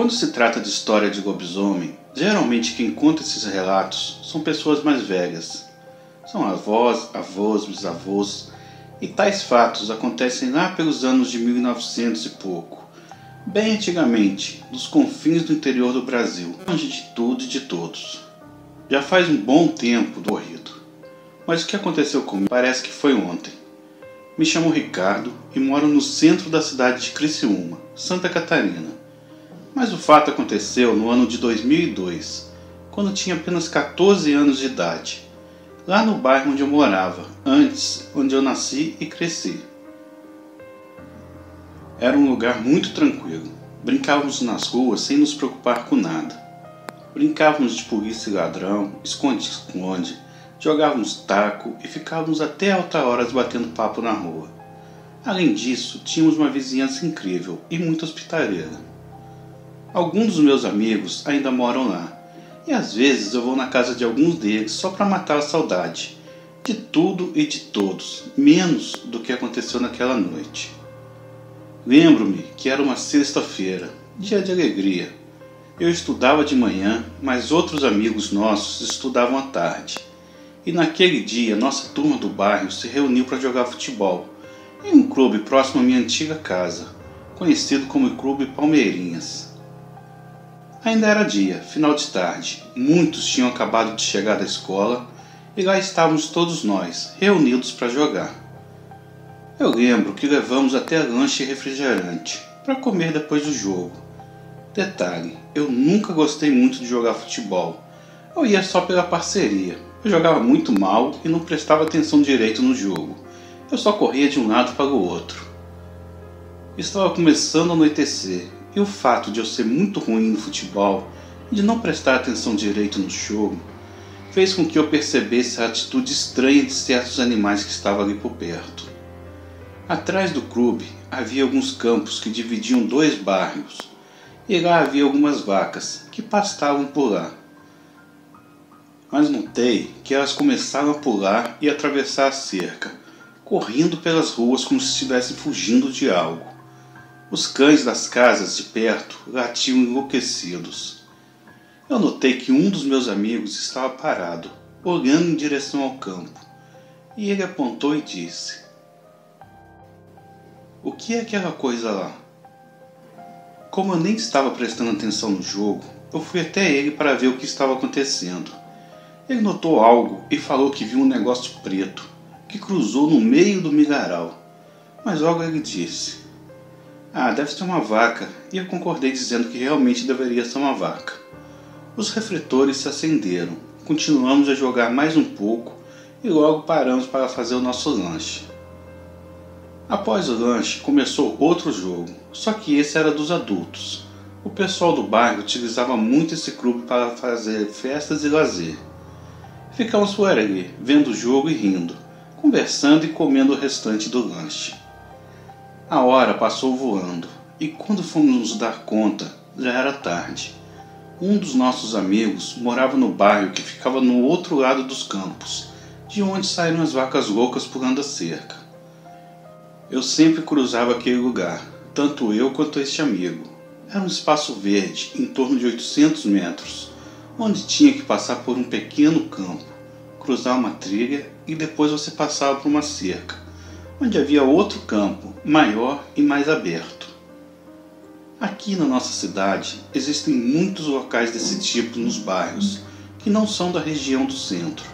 Quando se trata de história de lobisomem, geralmente quem conta esses relatos são pessoas mais velhas. São avós, avós, bisavós, e tais fatos acontecem lá pelos anos de 1900 e pouco, bem antigamente, nos confins do interior do Brasil, longe de tudo e de todos. Já faz um bom tempo do ocorrido, mas o que aconteceu comigo parece que foi ontem. Me chamo Ricardo e moro no centro da cidade de Criciúma, Santa Catarina. Mas o fato aconteceu no ano de 2002, quando tinha apenas 14 anos de idade, lá no bairro onde eu morava, antes, onde eu nasci e cresci. Era um lugar muito tranquilo. Brincávamos nas ruas sem nos preocupar com nada. Brincávamos de polícia e ladrão, esconde-esconde, jogávamos taco e ficávamos até altas horas batendo papo na rua. Além disso, tínhamos uma vizinhança incrível e muito hospitaleira. Alguns dos meus amigos ainda moram lá, e às vezes eu vou na casa de alguns deles só para matar a saudade de tudo e de todos, menos do que aconteceu naquela noite. Lembro-me que era uma sexta-feira, dia de alegria. Eu estudava de manhã, mas outros amigos nossos estudavam à tarde. E naquele dia, nossa turma do bairro se reuniu para jogar futebol em um clube próximo à minha antiga casa, conhecido como Clube Palmeirinhas. Ainda era dia, final de tarde. Muitos tinham acabado de chegar da escola e lá estávamos todos nós, reunidos para jogar. Eu lembro que levamos até lanche e refrigerante para comer depois do jogo. Detalhe, eu nunca gostei muito de jogar futebol. Eu ia só pela parceria. Eu jogava muito mal e não prestava atenção direito no jogo. Eu só corria de um lado para o outro. Estava começando a anoitecer e o fato de eu ser muito ruim no futebol e de não prestar atenção direito no jogo fez com que eu percebesse a atitude estranha de certos animais que estavam ali por perto. Atrás do clube havia alguns campos que dividiam dois bairros, e lá havia algumas vacas que pastavam por lá. Mas notei que elas começaram a pular e atravessar a cerca, correndo pelas ruas como se estivessem fugindo de algo. Os cães das casas de perto latiam enlouquecidos. Eu notei que um dos meus amigos estava parado, olhando em direção ao campo, e ele apontou e disse: O que é aquela coisa lá? Como eu nem estava prestando atenção no jogo, eu fui até ele para ver o que estava acontecendo. Ele notou algo e falou que viu um negócio preto que cruzou no meio do milharal. Mas logo ele disse: ah, deve ser uma vaca, e eu concordei dizendo que realmente deveria ser uma vaca. Os refletores se acenderam, continuamos a jogar mais um pouco e logo paramos para fazer o nosso lanche. Após o lanche, começou outro jogo, só que esse era dos adultos. O pessoal do bairro utilizava muito esse clube para fazer festas e lazer. Ficamos por ali, vendo o jogo e rindo, conversando e comendo o restante do lanche. A hora passou voando e quando fomos nos dar conta, já era tarde. Um dos nossos amigos morava no bairro que ficava no outro lado dos campos, de onde saíram as vacas loucas pulando a cerca. Eu sempre cruzava aquele lugar, tanto eu quanto este amigo. Era um espaço verde, em torno de 800 metros, onde tinha que passar por um pequeno campo, cruzar uma trilha e depois você passava por uma cerca onde havia outro campo, maior e mais aberto. Aqui na nossa cidade existem muitos locais desse tipo nos bairros que não são da região do centro.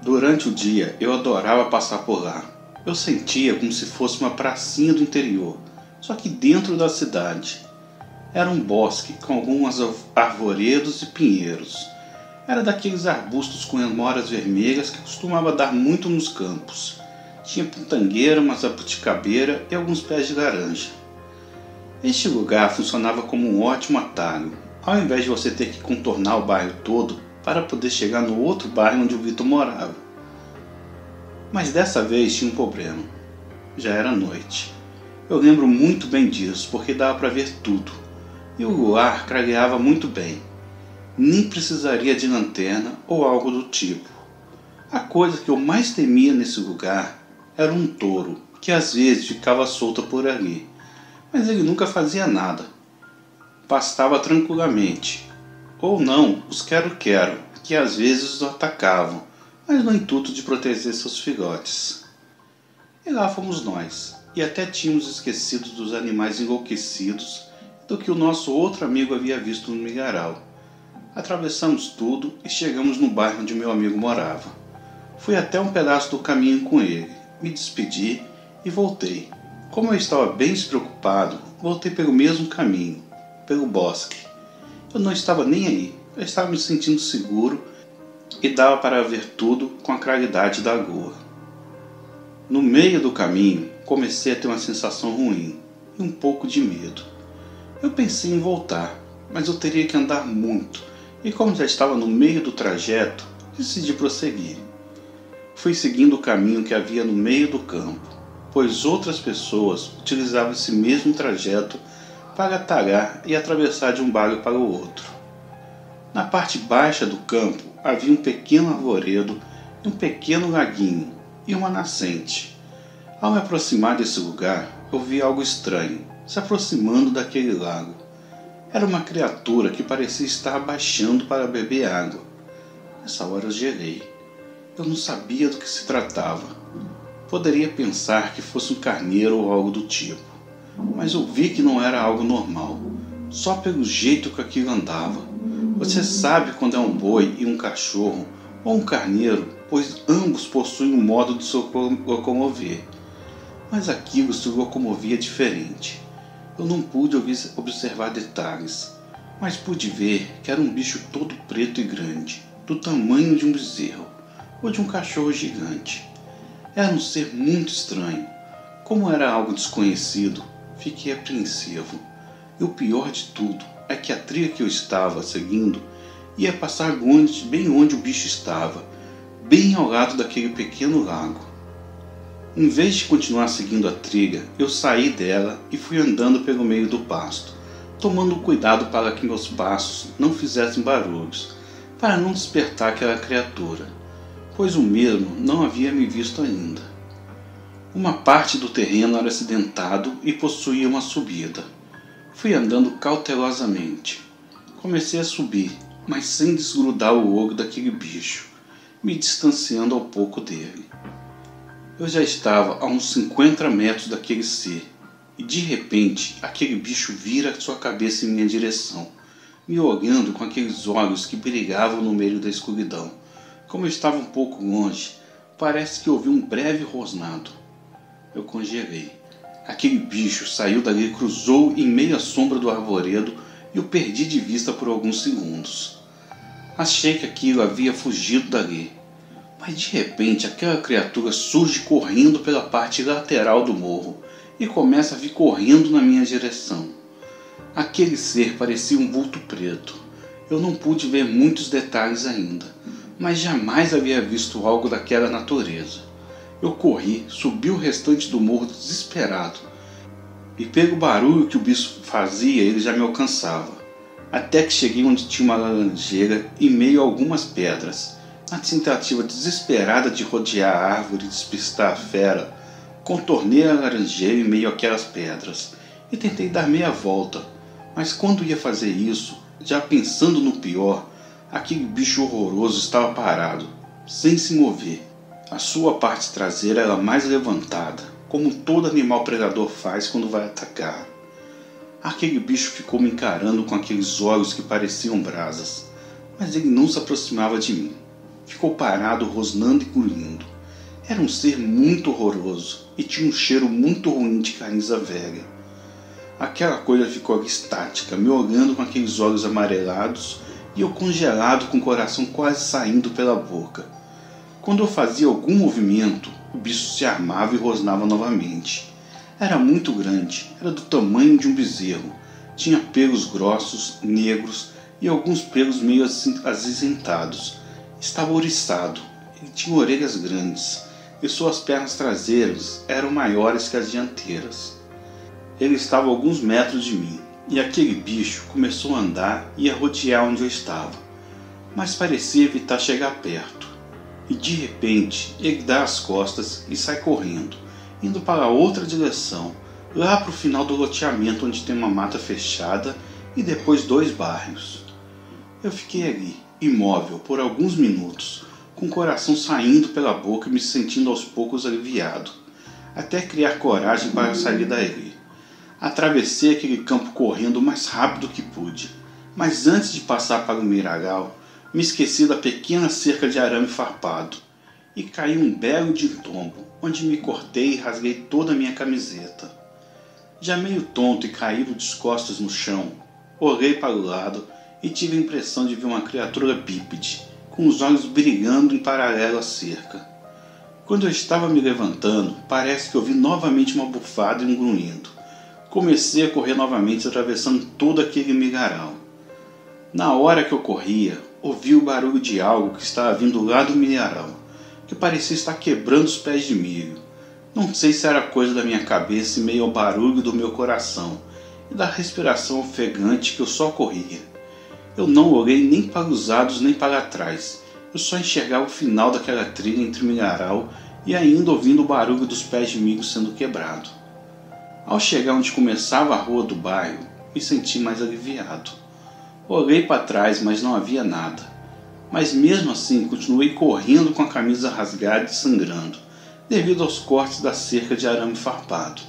Durante o dia eu adorava passar por lá. Eu sentia como se fosse uma pracinha do interior, só que dentro da cidade. Era um bosque com alguns arvoredos e pinheiros era daqueles arbustos com emoras vermelhas que costumava dar muito nos campos. Tinha putangueira, uma zaputicabeira e alguns pés de laranja. Este lugar funcionava como um ótimo atalho, ao invés de você ter que contornar o bairro todo para poder chegar no outro bairro onde o Vitor morava. Mas dessa vez tinha um problema. Já era noite. Eu lembro muito bem disso, porque dava para ver tudo. E o luar clareava muito bem nem precisaria de lanterna ou algo do tipo. A coisa que eu mais temia nesse lugar era um touro, que às vezes ficava solto por ali, mas ele nunca fazia nada, pastava tranquilamente. Ou não, os quero-quero, que às vezes o atacavam, mas no intuito de proteger seus filhotes. E lá fomos nós, e até tínhamos esquecido dos animais enlouquecidos do que o nosso outro amigo havia visto no migaral. Atravessamos tudo e chegamos no bairro onde meu amigo morava. Fui até um pedaço do caminho com ele, me despedi e voltei. Como eu estava bem despreocupado, voltei pelo mesmo caminho, pelo bosque. Eu não estava nem aí, eu estava me sentindo seguro e dava para ver tudo com a claridade da lua. No meio do caminho, comecei a ter uma sensação ruim e um pouco de medo. Eu pensei em voltar, mas eu teria que andar muito, e como já estava no meio do trajeto, decidi prosseguir. Fui seguindo o caminho que havia no meio do campo, pois outras pessoas utilizavam esse mesmo trajeto para atalhar e atravessar de um bairro para o outro. Na parte baixa do campo havia um pequeno arvoredo e um pequeno laguinho e uma nascente. Ao me aproximar desse lugar, eu vi algo estranho se aproximando daquele lago. Era uma criatura que parecia estar baixando para beber água. Nessa hora eu gelei. Eu não sabia do que se tratava. Poderia pensar que fosse um carneiro ou algo do tipo, mas eu vi que não era algo normal, só pelo jeito que aquilo andava. Você sabe quando é um boi e um cachorro, ou um carneiro, pois ambos possuem um modo de se locomover. Mas aquilo se locomovia diferente. Eu não pude observar detalhes, mas pude ver que era um bicho todo preto e grande, do tamanho de um bezerro ou de um cachorro gigante. Era um ser muito estranho. Como era algo desconhecido, fiquei apreensivo. E o pior de tudo é que a trilha que eu estava seguindo ia passar bem onde o bicho estava, bem ao lado daquele pequeno lago. Em vez de continuar seguindo a trilha, eu saí dela e fui andando pelo meio do pasto, tomando cuidado para que meus passos não fizessem barulhos, para não despertar aquela criatura, pois o mesmo não havia me visto ainda. Uma parte do terreno era acidentado e possuía uma subida. Fui andando cautelosamente. Comecei a subir, mas sem desgrudar o olho daquele bicho, me distanciando ao pouco dele. Eu já estava a uns 50 metros daquele ser, e de repente aquele bicho vira sua cabeça em minha direção, me olhando com aqueles olhos que brilhavam no meio da escuridão. Como eu estava um pouco longe, parece que ouvi um breve rosnado. Eu congelei. Aquele bicho saiu dali cruzou em meia sombra do arvoredo e o perdi de vista por alguns segundos. Achei que aquilo havia fugido dali, mas de repente aquela criatura surge correndo pela parte lateral do morro e começa a vir correndo na minha direção. Aquele ser parecia um vulto preto. Eu não pude ver muitos detalhes ainda, mas jamais havia visto algo daquela natureza. Eu corri, subi o restante do morro desesperado, e pelo barulho que o bicho fazia, ele já me alcançava, até que cheguei onde tinha uma laranjeira em meio a algumas pedras. Na tentativa desesperada de rodear a árvore e despistar a fera, contornei a laranjeira em meio àquelas pedras e tentei dar meia volta, mas quando ia fazer isso, já pensando no pior, aquele bicho horroroso estava parado, sem se mover. A sua parte traseira era mais levantada, como todo animal predador faz quando vai atacar. Aquele bicho ficou me encarando com aqueles olhos que pareciam brasas, mas ele não se aproximava de mim. Ficou parado, rosnando e grunhindo. Era um ser muito horroroso e tinha um cheiro muito ruim de camisa velha. Aquela coisa ficou estática, me olhando com aqueles olhos amarelados e eu congelado com o coração quase saindo pela boca. Quando eu fazia algum movimento, o bicho se armava e rosnava novamente. Era muito grande, era do tamanho de um bezerro. Tinha pelos grossos, negros e alguns pelos meio acinzentados Estava ouriçado. Ele tinha orelhas grandes e suas pernas traseiras eram maiores que as dianteiras. Ele estava a alguns metros de mim e aquele bicho começou a andar e a rodear onde eu estava, mas parecia evitar chegar perto. E de repente ele dá as costas e sai correndo, indo para outra direção, lá para o final do loteamento onde tem uma mata fechada e depois dois bairros. Eu fiquei ali, imóvel, por alguns minutos, com o coração saindo pela boca e me sentindo aos poucos aliviado, até criar coragem para sair dali. Atravessei aquele campo correndo o mais rápido que pude, mas antes de passar para o miragal, me esqueci da pequena cerca de arame farpado e caí um belo de tombo, onde me cortei e rasguei toda a minha camiseta. Já meio tonto e caído de costas no chão, olhei para o lado e tive a impressão de ver uma criatura bípede, com os olhos brilhando em paralelo à cerca. Quando eu estava me levantando, parece que ouvi novamente uma bufada e um grunhido. Comecei a correr novamente, atravessando todo aquele migaral. Na hora que eu corria, ouvi o barulho de algo que estava vindo lá do mineral, que parecia estar quebrando os pés de milho. Não sei se era coisa da minha cabeça e meio ao barulho do meu coração e da respiração ofegante que eu só corria. Eu não olhei nem para os lados nem para trás. Eu só enxergava o final daquela trilha entre mineral e ainda ouvindo o barulho dos pés de milho sendo quebrado. Ao chegar onde começava a rua do bairro, me senti mais aliviado. Olhei para trás, mas não havia nada. Mas mesmo assim, continuei correndo com a camisa rasgada e sangrando, devido aos cortes da cerca de arame farpado.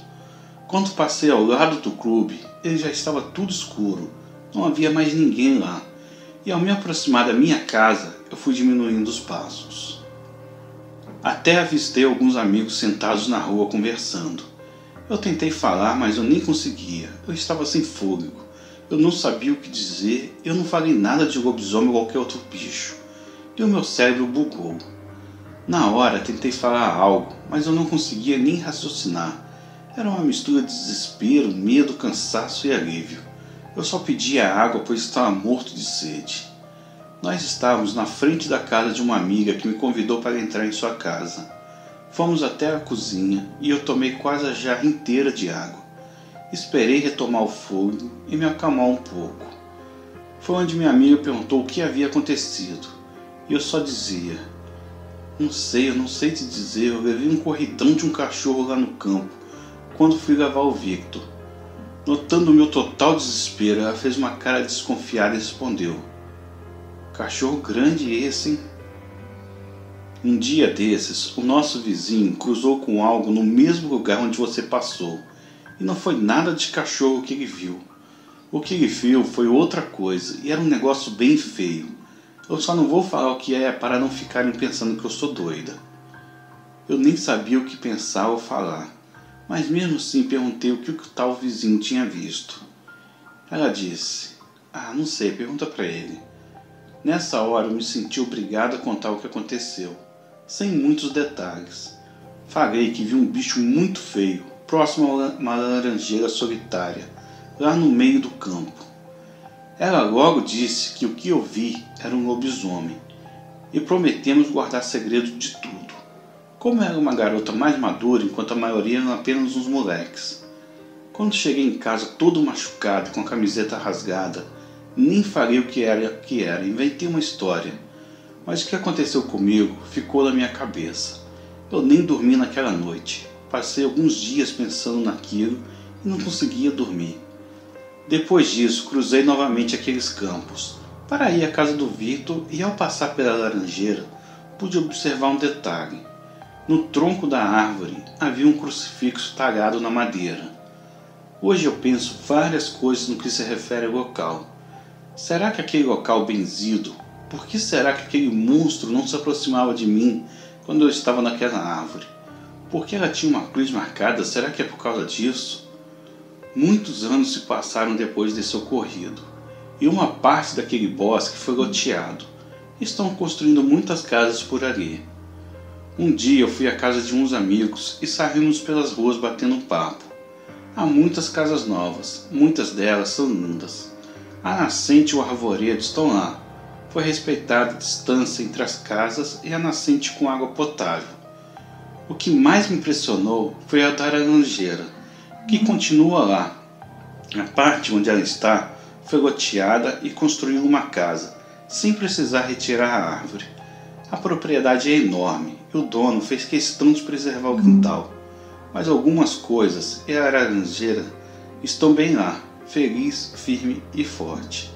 Quando passei ao lado do clube, ele já estava tudo escuro não havia mais ninguém lá, e ao me aproximar da minha casa, eu fui diminuindo os passos. Até avistei alguns amigos sentados na rua conversando. Eu tentei falar, mas eu nem conseguia. Eu estava sem fôlego. Eu não sabia o que dizer, eu não falei nada de lobisomem ou qualquer outro bicho. E o meu cérebro bugou. Na hora tentei falar algo, mas eu não conseguia nem raciocinar. Era uma mistura de desespero, medo, cansaço e alívio. Eu só pedia água, pois estava morto de sede. Nós estávamos na frente da casa de uma amiga que me convidou para entrar em sua casa. Fomos até a cozinha e eu tomei quase a jarra inteira de água. Esperei retomar o fogo e me acalmar um pouco. Foi onde minha amiga perguntou o que havia acontecido. E eu só dizia: Não sei, eu não sei te dizer. Eu levei um corridão de um cachorro lá no campo quando fui lavar o Victor. Notando o meu total desespero, ela fez uma cara desconfiada e respondeu: Cachorro grande esse, hein? Um dia desses, o nosso vizinho cruzou com algo no mesmo lugar onde você passou, e não foi nada de cachorro que ele viu. O que ele viu foi outra coisa, e era um negócio bem feio. Eu só não vou falar o que é para não ficarem pensando que eu sou doida. Eu nem sabia o que pensar ou falar mas mesmo assim perguntei o que o tal vizinho tinha visto. Ela disse: Ah, não sei, pergunta para ele. Nessa hora eu me senti obrigado a contar o que aconteceu, sem muitos detalhes. Falei que vi um bicho muito feio, próximo a uma laranjeira solitária, lá no meio do campo. Ela logo disse que o que eu vi era um lobisomem, e prometemos guardar segredo de tudo. Como era uma garota mais madura, enquanto a maioria eram apenas uns moleques. Quando cheguei em casa todo machucado, com a camiseta rasgada, nem falei o que era que era, inventei uma história. Mas o que aconteceu comigo ficou na minha cabeça. Eu nem dormi naquela noite. Passei alguns dias pensando naquilo e não conseguia dormir. Depois disso, cruzei novamente aqueles campos para ir à casa do Victor e, ao passar pela laranjeira, pude observar um detalhe. No tronco da árvore havia um crucifixo talhado na madeira. Hoje eu penso várias coisas no que se refere ao local. Será que aquele local benzido? Por que será que aquele monstro não se aproximava de mim quando eu estava naquela árvore? Por que ela tinha uma cruz marcada? Será que é por causa disso? Muitos anos se passaram depois desse ocorrido, e uma parte daquele bosque foi loteado. Estão construindo muitas casas por ali. Um dia eu fui à casa de uns amigos e saímos pelas ruas batendo um papo. Há muitas casas novas, muitas delas são lindas. A nascente e o arvoredo estão lá. Foi respeitada a distância entre as casas e a nascente com água potável. O que mais me impressionou foi a da laranjeira, que continua lá. A parte onde ela está foi loteada e construiu uma casa, sem precisar retirar a árvore. A propriedade é enorme e o dono fez questão de preservar o quintal. Mas algumas coisas e a laranjeira estão bem lá, feliz, firme e forte.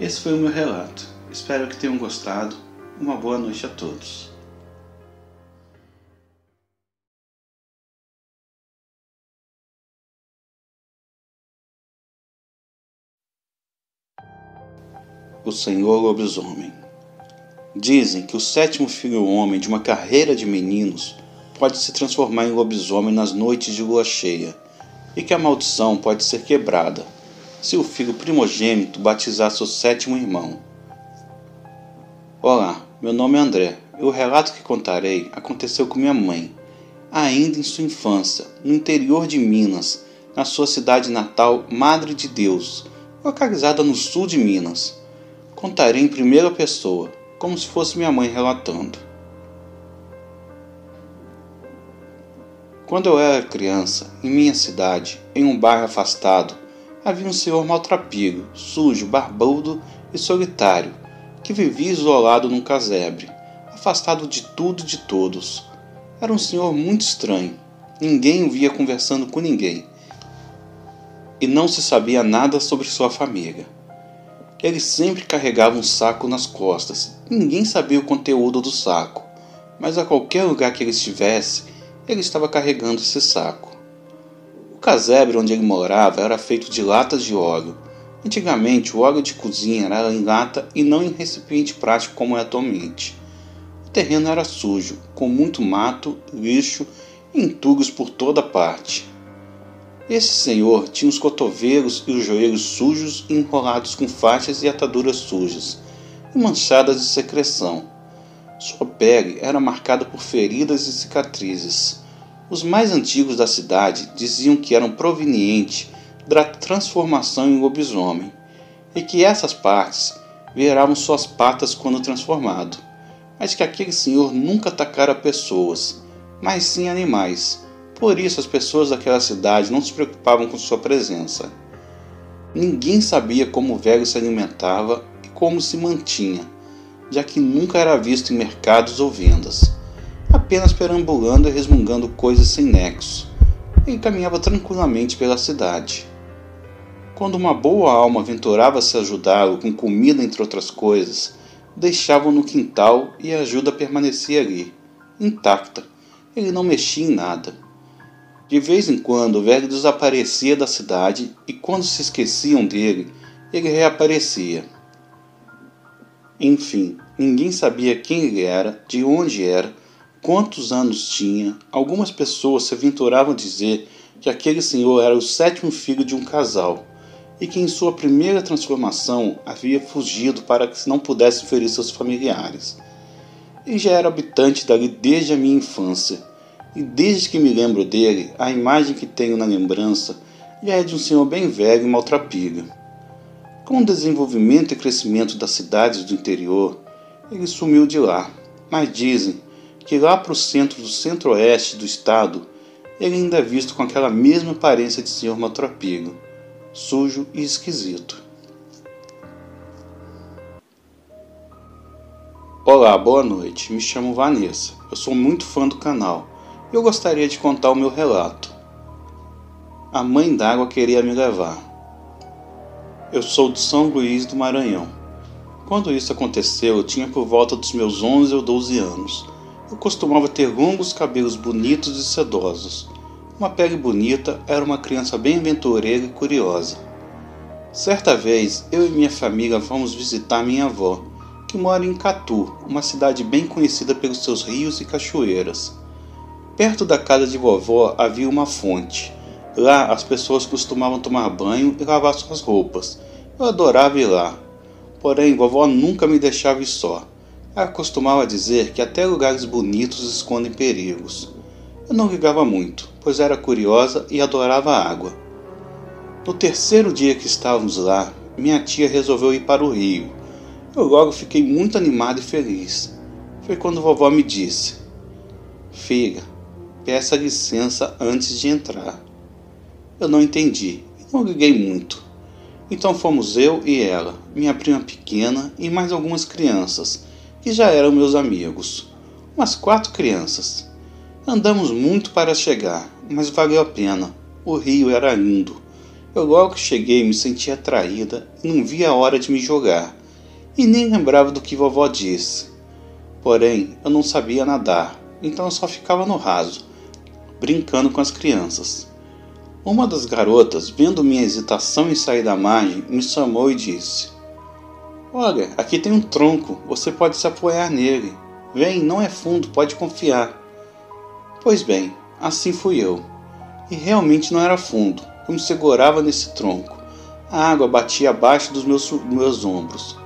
Esse foi o meu relato. Espero que tenham gostado. Uma boa noite a todos. O Senhor Lobisomem Dizem que o sétimo filho homem de uma carreira de meninos pode se transformar em lobisomem nas noites de lua cheia, e que a maldição pode ser quebrada se o filho primogênito batizar seu sétimo irmão. Olá, meu nome é André e o relato que contarei aconteceu com minha mãe, ainda em sua infância, no interior de Minas, na sua cidade natal, Madre de Deus, localizada no sul de Minas. Contarei em primeira pessoa, como se fosse minha mãe relatando. Quando eu era criança, em minha cidade, em um bairro afastado, havia um senhor maltrapilho, sujo, barbudo e solitário, que vivia isolado num casebre, afastado de tudo e de todos. Era um senhor muito estranho. Ninguém o via conversando com ninguém. E não se sabia nada sobre sua família. Ele sempre carregava um saco nas costas. Ninguém sabia o conteúdo do saco, mas a qualquer lugar que ele estivesse, ele estava carregando esse saco. O casebre onde ele morava era feito de latas de óleo. Antigamente, o óleo de cozinha era em lata e não em recipiente prático como é atualmente. O terreno era sujo, com muito mato, lixo e entulhos por toda parte. Esse senhor tinha os cotovelos e os joelhos sujos e enrolados com faixas e ataduras sujas e manchadas de secreção. Sua pele era marcada por feridas e cicatrizes. Os mais antigos da cidade diziam que eram provenientes da transformação em lobisomem e que essas partes viravam suas patas quando transformado, mas que aquele senhor nunca atacara pessoas, mas sim animais por isso, as pessoas daquela cidade não se preocupavam com sua presença. Ninguém sabia como o velho se alimentava e como se mantinha, já que nunca era visto em mercados ou vendas, apenas perambulando e resmungando coisas sem nexo. Ele caminhava tranquilamente pela cidade. Quando uma boa alma aventurava-se ajudá-lo com comida entre outras coisas, deixavam no quintal e a ajuda permanecia ali, intacta. Ele não mexia em nada. De vez em quando o velho desaparecia da cidade e quando se esqueciam dele, ele reaparecia. Enfim, ninguém sabia quem ele era, de onde era, quantos anos tinha. Algumas pessoas se aventuravam a dizer que aquele senhor era o sétimo filho de um casal e que em sua primeira transformação havia fugido para que não pudesse ferir seus familiares. Ele já era habitante dali desde a minha infância e desde que me lembro dele, a imagem que tenho na lembrança já é de um senhor bem velho e maltrapilho. Com o desenvolvimento e crescimento das cidades do interior, ele sumiu de lá, mas dizem que lá para o centro do centro-oeste do estado, ele ainda é visto com aquela mesma aparência de senhor maltrapilho, sujo e esquisito. Olá, boa noite. Me chamo Vanessa. Eu sou muito fã do canal eu gostaria de contar o meu relato. A mãe d'água queria me levar. Eu sou de São Luís do Maranhão. Quando isso aconteceu, eu tinha por volta dos meus 11 ou 12 anos. Eu costumava ter longos cabelos bonitos e sedosos. Uma pele bonita, era uma criança bem aventureira e curiosa. Certa vez, eu e minha família fomos visitar minha avó, que mora em Catu, uma cidade bem conhecida pelos seus rios e cachoeiras. Perto da casa de vovó havia uma fonte. Lá as pessoas costumavam tomar banho e lavar suas roupas. Eu adorava ir lá. Porém, vovó nunca me deixava ir só. Ela costumava dizer que até lugares bonitos escondem perigos. Eu não ligava muito, pois era curiosa e adorava a água. No terceiro dia que estávamos lá, minha tia resolveu ir para o rio. Eu logo fiquei muito animado e feliz. Foi quando vovó me disse: Filha, peça licença antes de entrar. Eu não entendi e não liguei muito. Então fomos eu e ela, minha prima pequena e mais algumas crianças, que já eram meus amigos. Umas quatro crianças. Andamos muito para chegar, mas valeu a pena. O rio era lindo. Eu logo que cheguei me senti atraída e não via a hora de me jogar, e nem lembrava do que vovó disse. Porém, eu não sabia nadar, então eu só ficava no raso, brincando com as crianças. Uma das garotas, vendo minha hesitação em sair da margem, me chamou e disse: Olha, aqui tem um tronco, você pode se apoiar nele. Vem, não é fundo, pode confiar. Pois bem, assim fui eu. E realmente não era fundo, eu me segurava nesse tronco. A água batia abaixo dos meus, meus ombros.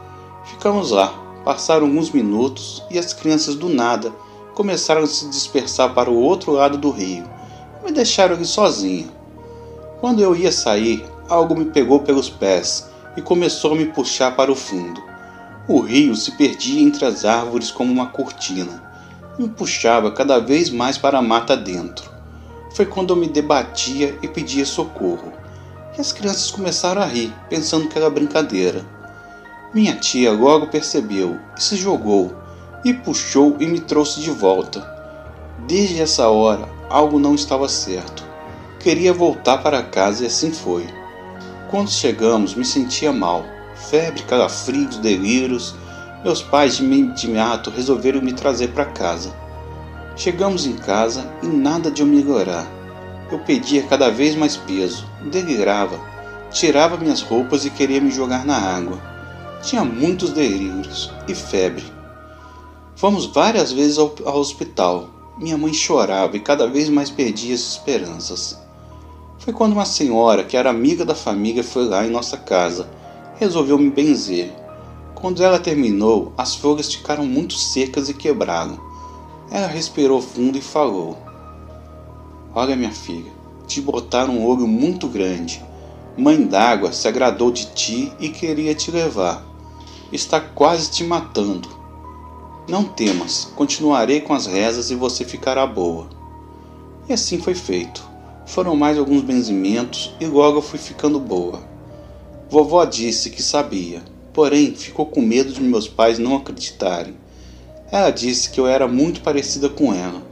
Ficamos lá, passaram alguns minutos e as crianças do nada começaram a se dispersar para o outro lado do rio. Me deixaram ali sozinha. Quando eu ia sair, algo me pegou pelos pés e começou a me puxar para o fundo. O rio se perdia entre as árvores como uma cortina. Me puxava cada vez mais para a mata dentro. Foi quando eu me debatia e pedia socorro. E as crianças começaram a rir, pensando que era brincadeira. Minha tia logo percebeu e se jogou, e puxou e me trouxe de volta. Desde essa hora, algo não estava certo. Queria voltar para casa e assim foi. Quando chegamos, me sentia mal. Febre, calafrios, delírios. Meus pais de imediato resolveram me trazer para casa. Chegamos em casa e nada de eu melhorar. Eu pedia cada vez mais peso, delirava, tirava minhas roupas e queria me jogar na água. Tinha muitos delírios e febre. Fomos várias vezes ao, ao hospital. Minha mãe chorava e cada vez mais perdia as esperanças. Foi quando uma senhora, que era amiga da família, foi lá em nossa casa. Resolveu me benzer. Quando ela terminou, as folhas ficaram muito secas e quebraram. Ela respirou fundo e falou: Olha, minha filha, te botaram um olho muito grande. Mãe d'água se agradou de ti e queria te levar. Está quase te matando. Não temas, continuarei com as rezas e você ficará boa. E assim foi feito. Foram mais alguns benzimentos e logo eu fui ficando boa. Vovó disse que sabia, porém ficou com medo de meus pais não acreditarem ela disse que eu era muito parecida com ela,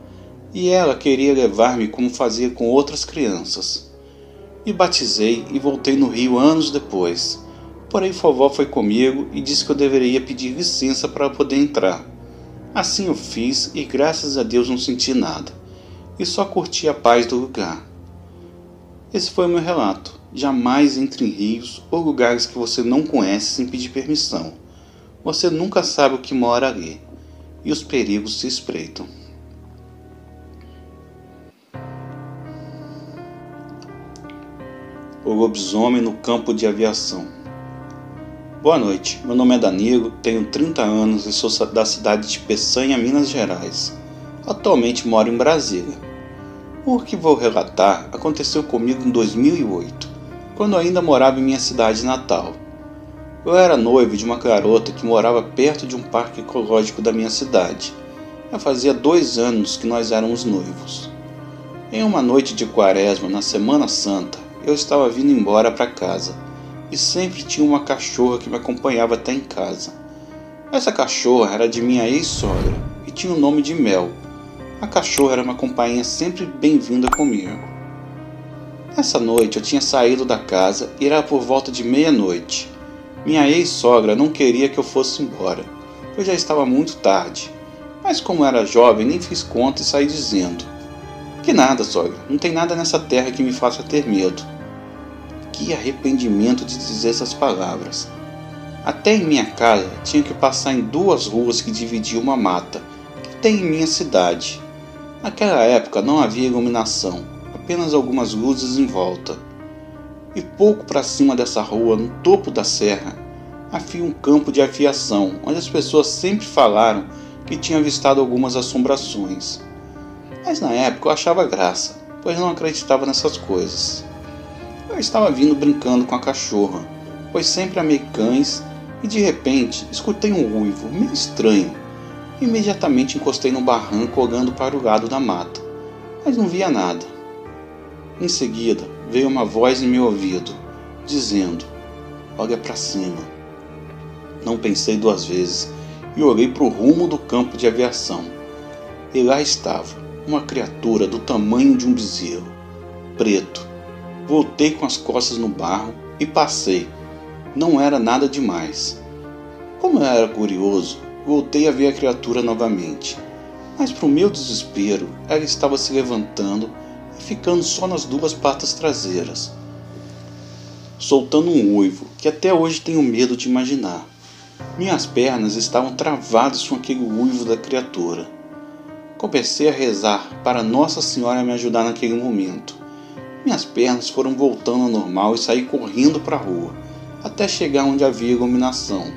e ela queria levar-me como fazia com outras crianças. Me batizei e voltei no Rio anos depois. Porém, vovó foi comigo e disse que eu deveria pedir licença para poder entrar. Assim eu fiz e graças a Deus não senti nada, e só curti a paz do lugar. Esse foi o meu relato. Jamais entre em rios ou lugares que você não conhece sem pedir permissão. Você nunca sabe o que mora ali e os perigos se espreitam. O lobisomem no campo de aviação. Boa noite, meu nome é Danilo, tenho 30 anos e sou da cidade de Peçanha, Minas Gerais. Atualmente moro em Brasília. O que vou relatar aconteceu comigo em 2008, quando ainda morava em minha cidade natal. Eu era noivo de uma garota que morava perto de um parque ecológico da minha cidade. Já fazia dois anos que nós éramos noivos. Em uma noite de quaresma, na Semana Santa, eu estava vindo embora para casa e sempre tinha uma cachorra que me acompanhava até em casa. Essa cachorra era de minha ex-sogra e tinha o nome de Mel. A cachorra era uma companhia sempre bem-vinda comigo. Essa noite eu tinha saído da casa e era por volta de meia-noite. Minha ex-sogra não queria que eu fosse embora, pois já estava muito tarde. Mas como era jovem, nem fiz conta e saí dizendo: Que nada, sogra, não tem nada nessa terra que me faça ter medo. Que arrependimento de dizer essas palavras. Até em minha casa tinha que passar em duas ruas que dividiam uma mata, que tem em minha cidade. Naquela época não havia iluminação, apenas algumas luzes em volta e pouco para cima dessa rua, no topo da serra, havia um campo de aviação, onde as pessoas sempre falaram que tinham avistado algumas assombrações. Mas na época eu achava graça, pois não acreditava nessas coisas. Eu estava vindo brincando com a cachorra, pois sempre amei cães, e de repente escutei um ruivo meio estranho. Imediatamente encostei no barranco olhando para o lado da mata, mas não via nada. Em seguida, veio uma voz em meu ouvido, dizendo: Olha para cima. Não pensei duas vezes e olhei para o rumo do campo de aviação. E lá estava, uma criatura do tamanho de um bezerro, preto, Voltei com as costas no barro e passei. Não era nada demais. Como eu era curioso, voltei a ver a criatura novamente. Mas, para o meu desespero, ela estava se levantando e ficando só nas duas patas traseiras, soltando um uivo que até hoje tenho medo de imaginar. Minhas pernas estavam travadas com aquele uivo da criatura. Comecei a rezar para Nossa Senhora me ajudar naquele momento. Minhas pernas foram voltando ao normal e saí correndo para a rua, até chegar onde havia iluminação.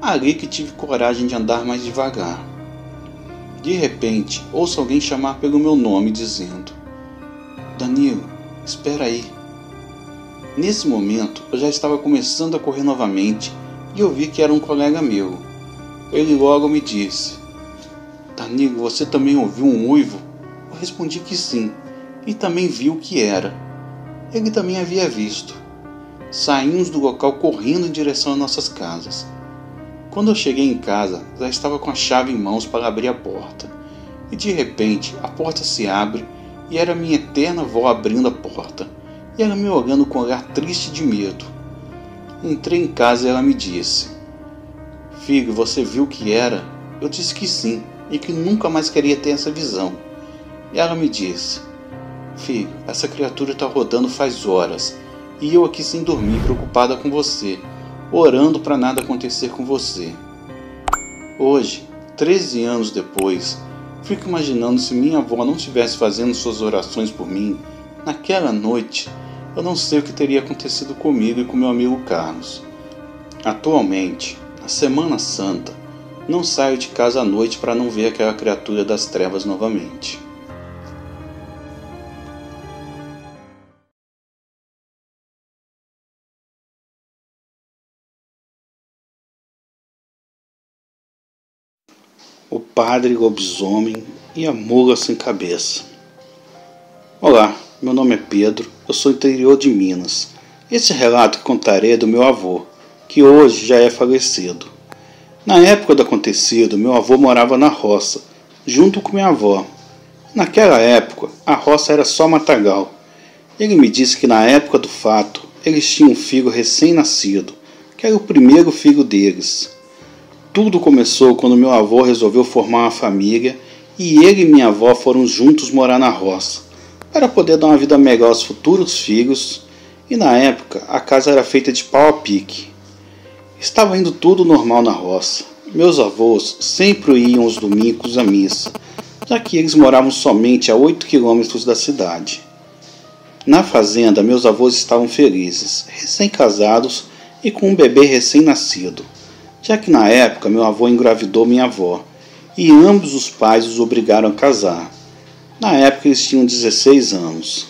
Ali que tive coragem de andar mais devagar. De repente, ouço alguém chamar pelo meu nome, dizendo: Danilo, espera aí. Nesse momento, eu já estava começando a correr novamente e ouvi que era um colega meu. Ele logo me disse: Danilo, você também ouviu um uivo? Eu respondi que sim, e também viu o que era. Ele também havia visto. Saímos do local correndo em direção às nossas casas. Quando eu cheguei em casa, já estava com a chave em mãos para abrir a porta. E de repente, a porta se abre e era minha eterna avó abrindo a porta. E ela me olhando com um olhar triste de medo. Entrei em casa e ela me disse: Filho, você viu o que era? Eu disse que sim e que nunca mais queria ter essa visão. E ela me disse: Filho, essa criatura está rodando faz horas e eu aqui sem dormir, preocupada com você orando para nada acontecer com você. Hoje, 13 anos depois, fico imaginando se minha avó não estivesse fazendo suas orações por mim, naquela noite, eu não sei o que teria acontecido comigo e com meu amigo Carlos. Atualmente, na Semana Santa, não saio de casa à noite para não ver aquela criatura das trevas novamente. O padre lobisomem e a mula sem cabeça. Olá, meu nome é Pedro, eu sou interior de Minas. Esse relato que contarei é do meu avô, que hoje já é falecido. Na época do acontecido, meu avô morava na roça, junto com minha avó. Naquela época, a roça era só matagal. Ele me disse que na época do fato, eles tinham um filho recém-nascido, que era o primeiro filho deles. Tudo começou quando meu avô resolveu formar uma família e ele e minha avó foram juntos morar na roça, para poder dar uma vida melhor aos futuros filhos, e na época a casa era feita de pau a pique. Estava indo tudo normal na roça. Meus avós sempre iam aos domingos à missa, já que eles moravam somente a 8 quilômetros da cidade. Na fazenda, meus avós estavam felizes, recém-casados e com um bebê recém-nascido já que na época meu avô engravidou minha avó e ambos os pais os obrigaram a casar. Na época eles tinham 16 anos.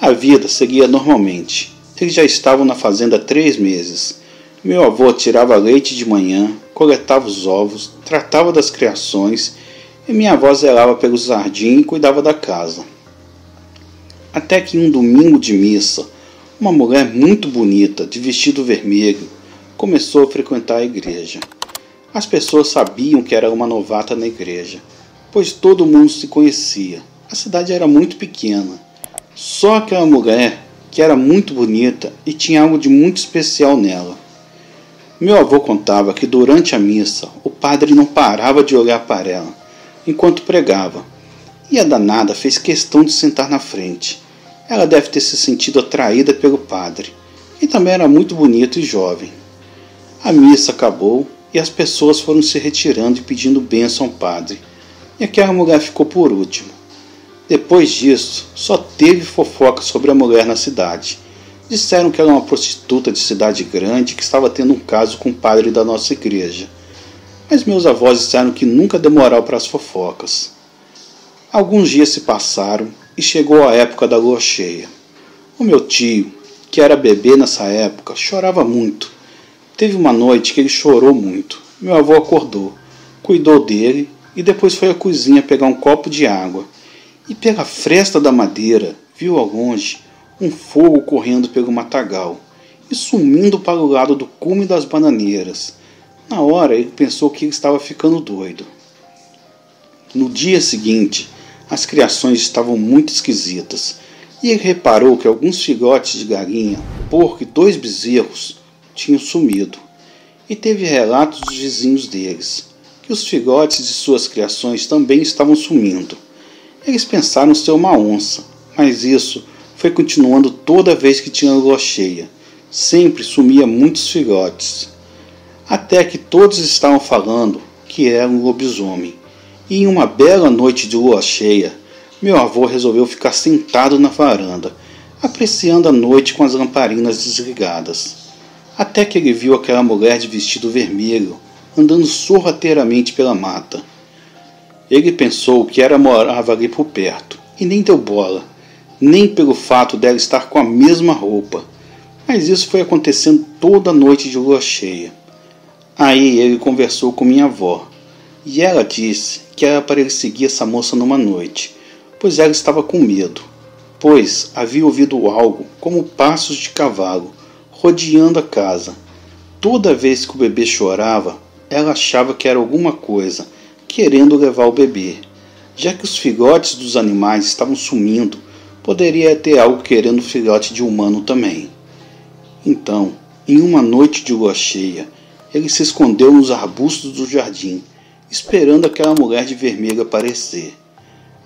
A vida seguia normalmente. Eles já estavam na fazenda há três meses. Meu avô tirava leite de manhã, coletava os ovos, tratava das criações e minha avó zelava pelo jardim e cuidava da casa. Até que um domingo de missa, uma mulher muito bonita, de vestido vermelho, começou a frequentar a igreja. As pessoas sabiam que era uma novata na igreja, pois todo mundo se conhecia. A cidade era muito pequena. Só aquela mulher, que era muito bonita e tinha algo de muito especial nela. Meu avô contava que durante a missa o padre não parava de olhar para ela enquanto pregava. E a danada fez questão de sentar na frente. Ela deve ter se sentido atraída pelo padre, e também era muito bonito e jovem. A missa acabou e as pessoas foram se retirando e pedindo bênção ao padre, e aquela mulher ficou por último. Depois disso, só teve fofoca sobre a mulher na cidade. Disseram que era uma prostituta de cidade grande que estava tendo um caso com o padre da nossa igreja. Mas meus avós disseram que nunca demoraram para as fofocas. Alguns dias se passaram e chegou a época da lua cheia. O meu tio, que era bebê nessa época, chorava muito Teve uma noite que ele chorou muito. Meu avô acordou, cuidou dele e depois foi à cozinha pegar um copo de água. E pela fresta da madeira, viu ao longe um fogo correndo pelo matagal e sumindo para o lado do cume das bananeiras. Na hora ele pensou que ele estava ficando doido. No dia seguinte, as criações estavam muito esquisitas e ele reparou que alguns filhotes de galinha, porco e dois bezerros tinham sumido. E teve relatos dos vizinhos deles, que os filhotes de suas criações também estavam sumindo. Eles pensaram ser uma onça, mas isso foi continuando toda vez que tinha lua cheia. Sempre sumia muitos filhotes. Até que todos estavam falando que era um lobisomem. E em uma bela noite de lua cheia, meu avô resolveu ficar sentado na varanda, apreciando a noite com as lamparinas desligadas. Até que ele viu aquela mulher de vestido vermelho andando sorrateiramente pela mata. Ele pensou que ela morava ali por perto e nem deu bola, nem pelo fato dela estar com a mesma roupa. Mas isso foi acontecendo toda noite de lua cheia. Aí ele conversou com minha avó e ela disse que era para ele seguir essa moça numa noite pois ela estava com medo, pois havia ouvido algo como passos de cavalo rodeando a casa. Toda vez que o bebê chorava, ela achava que era alguma coisa querendo levar o bebê. Já que os filhotes dos animais estavam sumindo, poderia ter algo querendo o filhote de humano também. Então, em uma noite de lua cheia, ele se escondeu nos arbustos do jardim, esperando aquela mulher de vermelho aparecer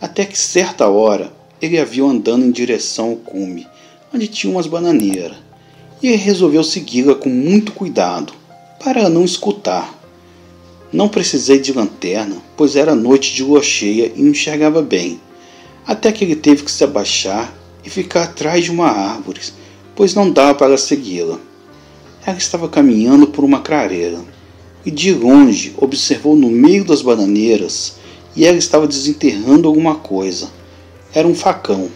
até que certa hora ele a viu andando em direção ao cume, onde tinha umas bananeiras, e resolveu segui-la com muito cuidado, para não escutar. Não precisei de lanterna, pois era noite de lua cheia e enxergava bem, até que ele teve que se abaixar e ficar atrás de uma árvore, pois não dava para segui-la. Ela estava caminhando por uma clareira, e de longe observou no meio das bananeiras e ela estava desenterrando alguma coisa. Era um facão.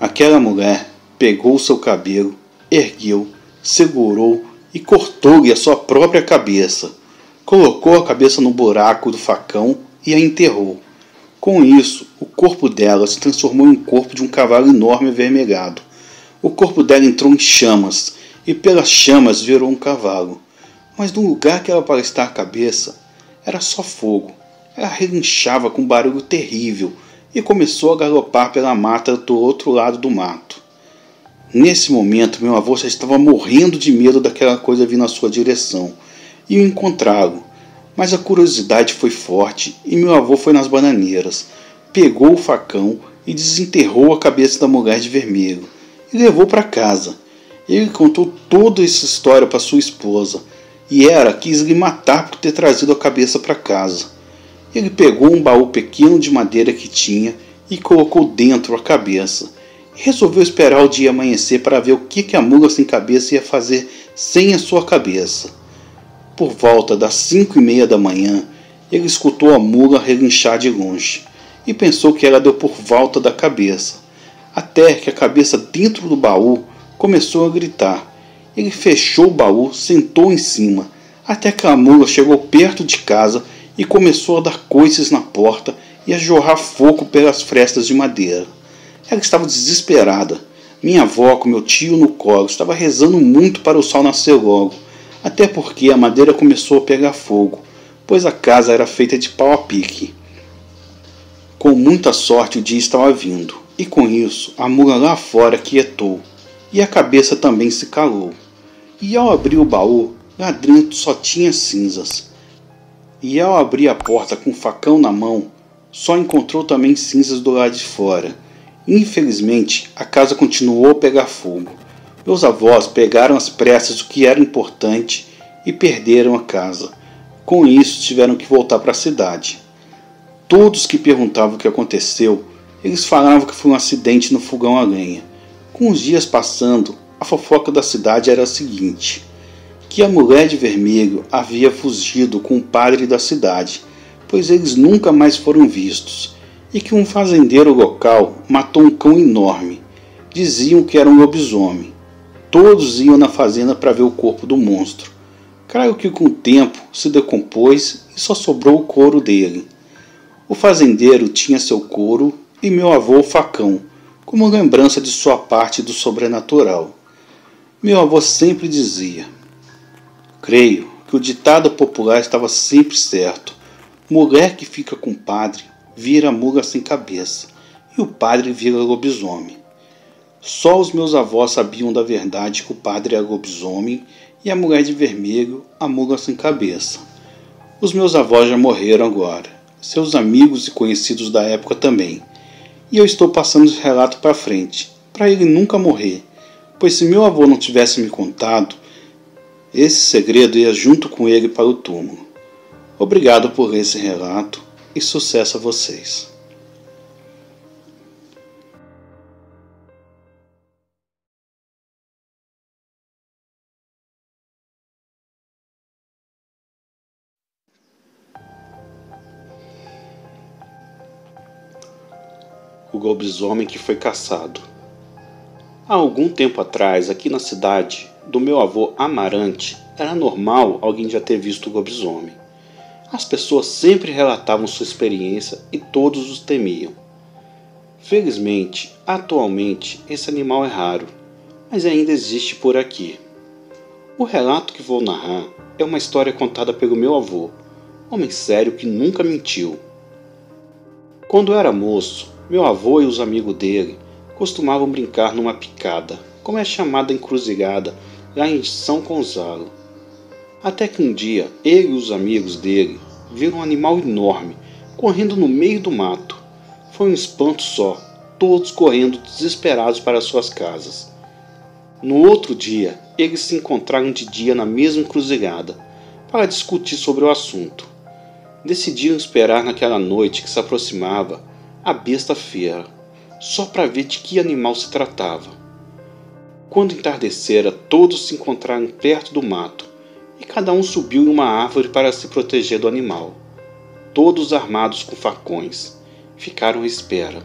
Aquela mulher pegou seu cabelo, ergueu, segurou e cortou-lhe a sua própria cabeça. Colocou a cabeça no buraco do facão e a enterrou. Com isso, o corpo dela se transformou em um corpo de um cavalo enorme avermelhado. O corpo dela entrou em chamas e pelas chamas virou um cavalo. Mas no lugar que ela parecia a cabeça, era só fogo. Ela relinchava com um barulho terrível e começou a galopar pela mata do outro lado do mato. Nesse momento, meu avô já estava morrendo de medo daquela coisa vir na sua direção e o encontrá-lo. Mas a curiosidade foi forte e meu avô foi nas bananeiras, pegou o facão e desenterrou a cabeça da mulher de vermelho e levou para casa. Ele contou toda essa história para sua esposa e ela quis lhe matar por ter trazido a cabeça para casa. Ele pegou um baú pequeno de madeira que tinha e colocou dentro a cabeça. Resolveu esperar o dia amanhecer para ver o que, que a mula sem cabeça ia fazer sem a sua cabeça. Por volta das cinco e meia da manhã, ele escutou a mula relinchar de longe e pensou que ela deu por volta da cabeça, até que a cabeça dentro do baú começou a gritar. Ele fechou o baú, sentou em cima, até que a mula chegou perto de casa e começou a dar coices na porta e a jorrar fogo pelas frestas de madeira. Ela estava desesperada. Minha avó, com meu tio no colo, estava rezando muito para o sol nascer logo, até porque a madeira começou a pegar fogo, pois a casa era feita de pau a pique. Com muita sorte o dia estava vindo, e com isso a mula lá fora quietou, e a cabeça também se calou. E ao abrir o baú, lá dentro só tinha cinzas e ao abrir a porta com o facão na mão, só encontrou também cinzas do lado de fora. Infelizmente, a casa continuou a pegar fogo. Meus avós pegaram às pressas o que era importante e perderam a casa. Com isso, tiveram que voltar para a cidade. Todos que perguntavam o que aconteceu, eles falavam que foi um acidente no fogão a lenha. Com os dias passando, a fofoca da cidade era a seguinte: que a mulher de vermelho havia fugido com o padre da cidade, pois eles nunca mais foram vistos, e que um fazendeiro local matou um cão enorme. Diziam que era um lobisomem. Todos iam na fazenda para ver o corpo do monstro. Creio que com o tempo se decompôs e só sobrou o couro dele. O fazendeiro tinha seu couro e meu avô o facão, como lembrança de sua parte do sobrenatural. Meu avô sempre dizia: Creio que o ditado popular estava sempre certo. Mulher que fica com padre vira mula sem cabeça, e o padre vira lobisomem. Só os meus avós sabiam da verdade que o padre era lobisomem e a mulher de vermelho a mula sem cabeça. Os meus avós já morreram agora, seus amigos e conhecidos da época também. E eu estou passando esse relato para frente, para ele nunca morrer, pois se meu avô não tivesse me contado, esse segredo ia junto com ele para o túmulo. Obrigado por esse relato e sucesso a vocês. O lobisomem que foi caçado. Há algum tempo atrás, aqui na cidade do meu avô Amarante, era normal alguém já ter visto o lobisomem. As pessoas sempre relatavam sua experiência e todos os temiam. Felizmente, atualmente, esse animal é raro, mas ainda existe por aqui. O relato que vou narrar é uma história contada pelo meu avô, homem sério que nunca mentiu. Quando era moço, meu avô e os amigos dele costumavam brincar numa picada, como é chamada encruzilhada, lá em São Gonçalo. Até que um dia ele e os amigos dele viram um animal enorme correndo no meio do mato. Foi um espanto só, todos correndo desesperados para suas casas. No outro dia, eles se encontraram de dia na mesma encruzilhada para discutir sobre o assunto. Decidiram esperar naquela noite que se aproximava a besta fera, só para ver de que animal se tratava. Quando entardecera, todos se encontraram perto do mato cada um subiu em uma árvore para se proteger do animal. Todos armados com facões, ficaram à espera.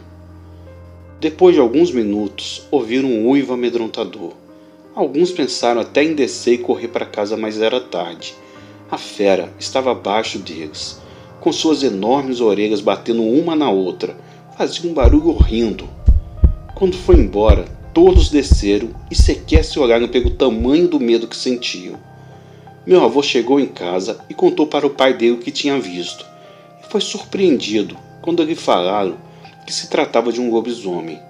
Depois de alguns minutos, ouviram um uivo amedrontador. Alguns pensaram até em descer e correr para casa, mas era tarde. A fera estava abaixo deles, com suas enormes orelhas batendo uma na outra, fazia um barulho horrendo. Quando foi embora, todos desceram e sequer se olharam pelo tamanho do medo que sentiam. Meu avô chegou em casa e contou para o pai dele o que tinha visto, e foi surpreendido quando lhe falaram que se tratava de um lobisomem,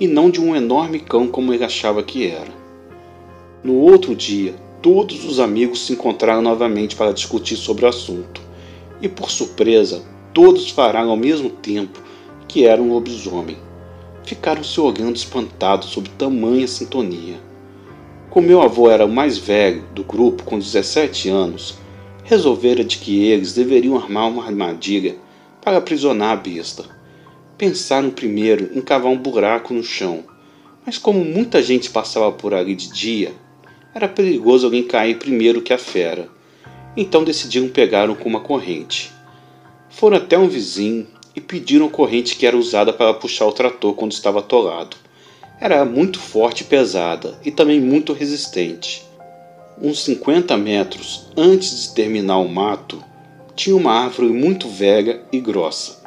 e não de um enorme cão como ele achava que era. No outro dia, todos os amigos se encontraram novamente para discutir sobre o assunto, e por surpresa, todos falaram ao mesmo tempo que era um lobisomem. Ficaram se olhando espantados sob tamanha sintonia. Como meu avô era o mais velho do grupo, com 17 anos, resolvera de que eles deveriam armar uma armadilha para aprisionar a besta. Pensaram primeiro em cavar um buraco no chão, mas como muita gente passava por ali de dia, era perigoso alguém cair primeiro que a fera. Então decidiram pegar com uma corrente. Foram até um vizinho e pediram a corrente que era usada para puxar o trator quando estava atolado. Era muito forte e pesada e também muito resistente. Uns 50 metros antes de terminar o mato, tinha uma árvore muito velha e grossa.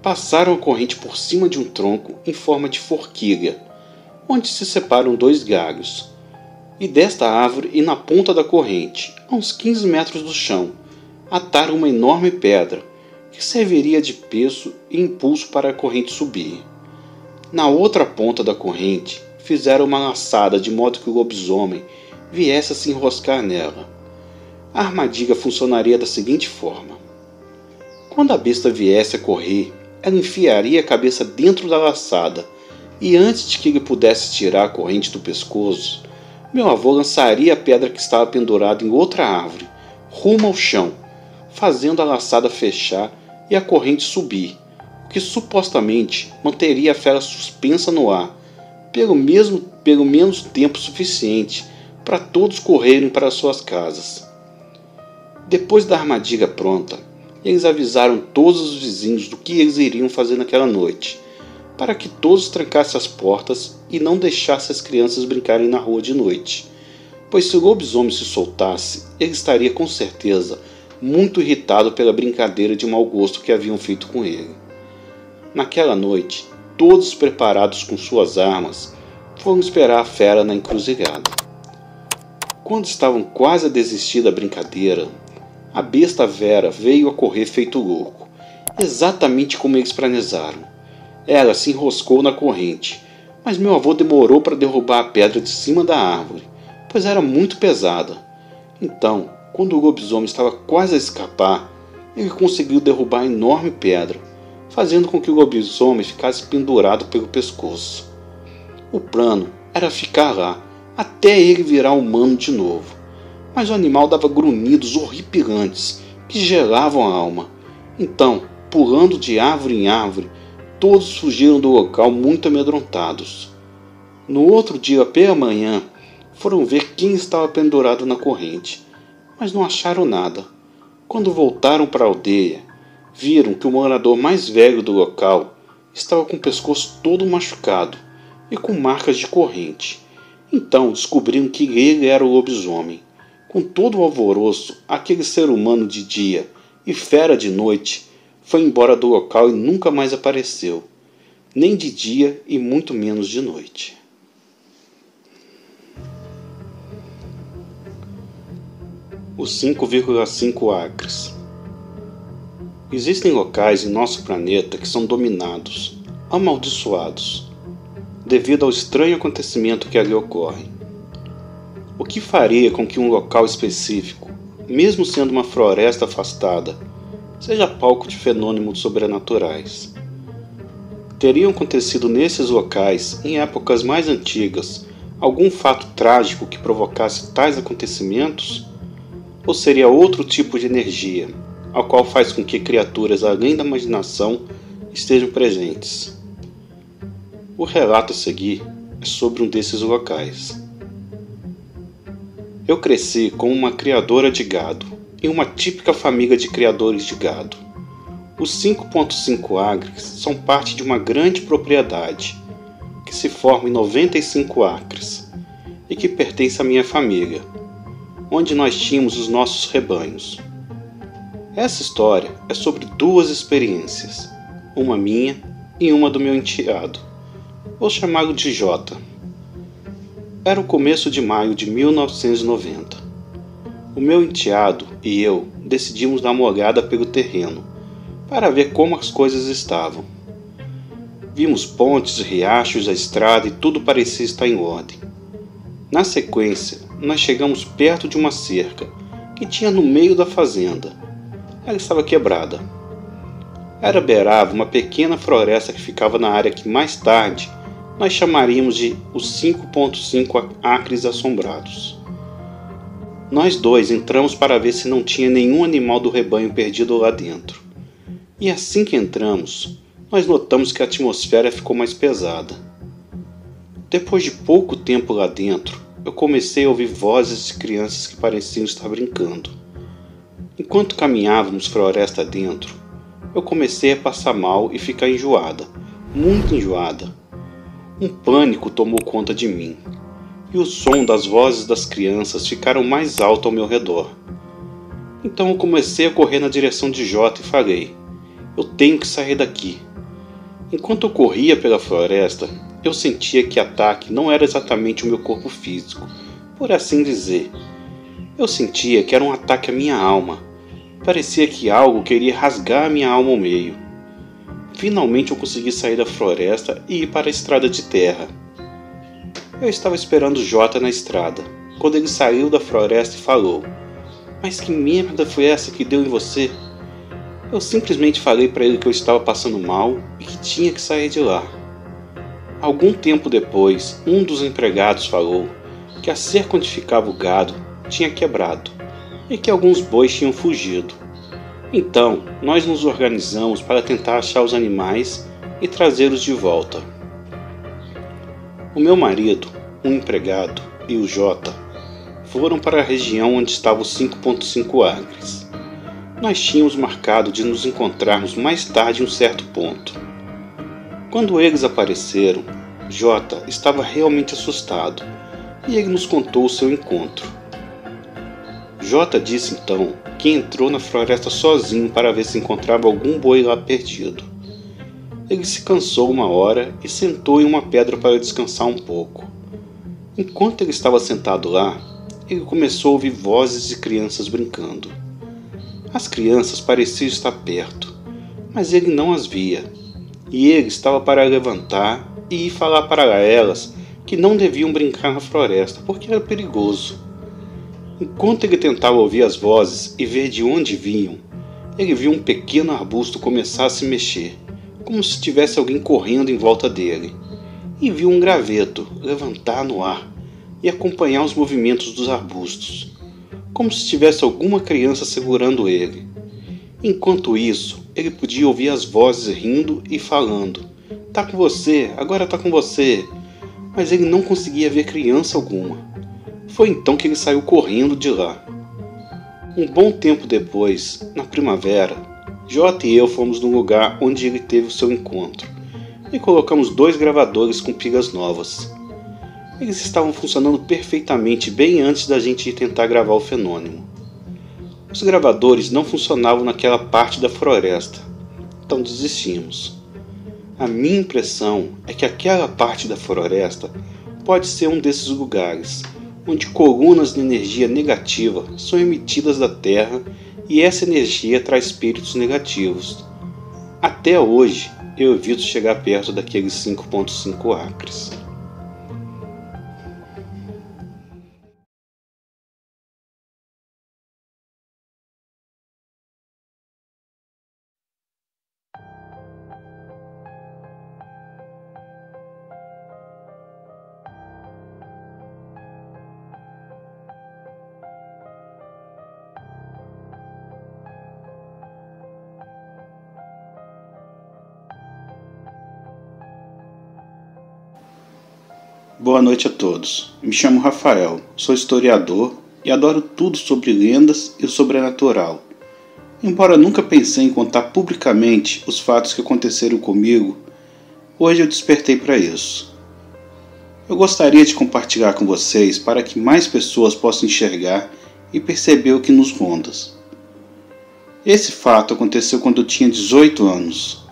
Passaram a corrente por cima de um tronco em forma de forquilha, onde se separam dois galhos. E desta árvore e na ponta da corrente, a uns 15 metros do chão, ataram uma enorme pedra que serviria de peso e impulso para a corrente subir. Na outra ponta da corrente, fizeram uma laçada de modo que o lobisomem viesse a se enroscar nela. A armadilha funcionaria da seguinte forma: quando a besta viesse a correr, ela enfiaria a cabeça dentro da laçada e antes de que ele pudesse tirar a corrente do pescoço, meu avô lançaria a pedra que estava pendurada em outra árvore, rumo ao chão, fazendo a laçada fechar e a corrente subir, que supostamente manteria a fera suspensa no ar, pelo, mesmo, pelo menos tempo suficiente para todos correrem para suas casas. Depois da armadilha pronta, eles avisaram todos os vizinhos do que eles iriam fazer naquela noite, para que todos trancassem as portas e não deixassem as crianças brincarem na rua de noite, pois se o lobisomem se soltasse, ele estaria com certeza muito irritado pela brincadeira de mau gosto que haviam feito com ele. Naquela noite, todos preparados com suas armas, foram esperar a fera na encruzilhada. Quando estavam quase a desistir da brincadeira, a besta Vera veio a correr feito louco, exatamente como eles planejaram. Ela se enroscou na corrente, Mas meu avô demorou para derrubar a pedra de cima da árvore, pois era muito pesada. Então, quando o lobisomem estava quase a escapar, ele conseguiu derrubar a enorme pedra, fazendo com que o lobisomem ficasse pendurado pelo pescoço. O plano era ficar lá até ele virar humano de novo, mas o animal dava grunhidos horripilantes que gelavam a alma. Então, pulando de árvore em árvore, todos fugiram do local muito amedrontados. No outro dia pela manhã, foram ver quem estava pendurado na corrente, mas não acharam nada. Quando voltaram para a aldeia, viram que o morador mais velho do local estava com o pescoço todo machucado e com marcas de corrente. Então descobriram que ele era o lobisomem. Com todo o alvoroço, aquele ser humano de dia e fera de noite foi embora do local e nunca mais apareceu, nem de dia e muito menos de noite. Os 5,5 acres. Existem locais em nosso planeta que são dominados, amaldiçoados, devido ao estranho acontecimento que ali ocorre. O que faria com que um local específico, mesmo sendo uma floresta afastada, seja palco de fenômenos sobrenaturais? Teriam acontecido nesses locais, em épocas mais antigas, algum fato trágico que provocasse tais acontecimentos? Ou seria outro tipo de energia, ao qual faz com que criaturas além da imaginação estejam presentes? O relato a seguir é sobre um desses locais. Eu cresci como uma criadora de gado, em uma típica família de criadores de gado. Os 5.5 acres são parte de uma grande propriedade, que se forma em 95 acres, e que pertence à minha família, onde nós tínhamos os nossos rebanhos. Essa história é sobre duas experiências, uma minha e uma do meu enteado. Vou chamá-lo de Jota. Era o começo de maio de 1990. O meu enteado e eu decidimos dar uma olhada pelo terreno para ver como as coisas estavam. Vimos pontes, riachos, a estrada e tudo parecia estar em ordem. Na sequência, nós chegamos perto de uma cerca que tinha no meio da fazenda. Ela estava quebrada. Era beirava uma pequena floresta que ficava na área que mais tarde nós chamaríamos de os 5.5 acres assombrados. Nós dois entramos para ver se não tinha nenhum animal do rebanho perdido lá dentro. E assim que entramos, nós notamos que a atmosfera ficou mais pesada. Depois de pouco tempo lá dentro, eu comecei a ouvir vozes de crianças que pareciam estar brincando. Enquanto caminhávamos floresta dentro, eu comecei a passar mal e ficar enjoada, muito enjoada um pânico tomou conta de mim, e o som das vozes das crianças ficaram mais alto ao meu redor. Então eu comecei a correr na direção de Jota e falei: Eu tenho que sair daqui. Enquanto eu corria pela floresta, eu sentia que ataque não era exatamente o meu corpo físico, por assim dizer. Eu sentia que era um ataque à minha alma. Parecia que algo queria rasgar minha alma ao meio. Finalmente eu consegui sair da floresta e ir para a estrada de terra. Eu estava esperando Jota na estrada, quando ele saiu da floresta e falou: Mas que merda foi essa que deu em você? Eu simplesmente falei para ele que eu estava passando mal e que tinha que sair de lá. Algum tempo depois, um dos empregados falou que a cerca onde ficava o gado tinha quebrado e que alguns bois tinham fugido. Então, nós nos organizamos para tentar achar os animais e trazê-los de volta. O meu marido, um empregado e o Jota foram para a região onde estava os 5.5 acres. Nós tínhamos marcado de nos encontrarmos mais tarde em um certo ponto. Quando eles apareceram, Jota estava realmente assustado e ele nos contou o seu encontro. Jota disse então que entrou na floresta sozinho para ver se encontrava algum boi lá perdido. Ele se cansou uma hora e sentou em uma pedra para descansar um pouco. Enquanto ele estava sentado lá, ele começou a ouvir vozes de crianças brincando. As crianças pareciam estar perto, mas ele não as via, e ele estava para levantar e ir falar para elas que não deviam brincar na floresta porque era perigoso. Enquanto ele tentava ouvir as vozes e ver de onde vinham, ele viu um pequeno arbusto começar a se mexer, como se tivesse alguém correndo em volta dele, e viu um graveto levantar no ar e acompanhar os movimentos dos arbustos, como se tivesse alguma criança segurando ele. Enquanto isso, ele podia ouvir as vozes rindo e falando: Tá com você, agora tá com você. Mas ele não conseguia ver criança alguma. Foi então que ele saiu correndo de lá. Um bom tempo depois, na primavera, Jota e eu fomos no lugar onde ele teve o seu encontro e colocamos dois gravadores com pilhas novas. Eles estavam funcionando perfeitamente bem antes da gente tentar gravar o fenômeno. Os gravadores não funcionavam naquela parte da floresta, então desistimos. A minha impressão é que aquela parte da floresta pode ser um desses lugares onde colunas de energia negativa são emitidas da Terra e essa energia traz espíritos negativos. Até hoje, eu evito chegar perto daqueles 5.5 acres. Boa noite a todos. Me chamo Rafael, sou historiador e adoro tudo sobre lendas e o sobrenatural. Embora nunca pensei em contar publicamente os fatos que aconteceram comigo, hoje eu despertei para isso. Eu gostaria de compartilhar com vocês para que mais pessoas possam enxergar e perceber o que nos ronda. Esse fato aconteceu quando eu tinha 18 anos.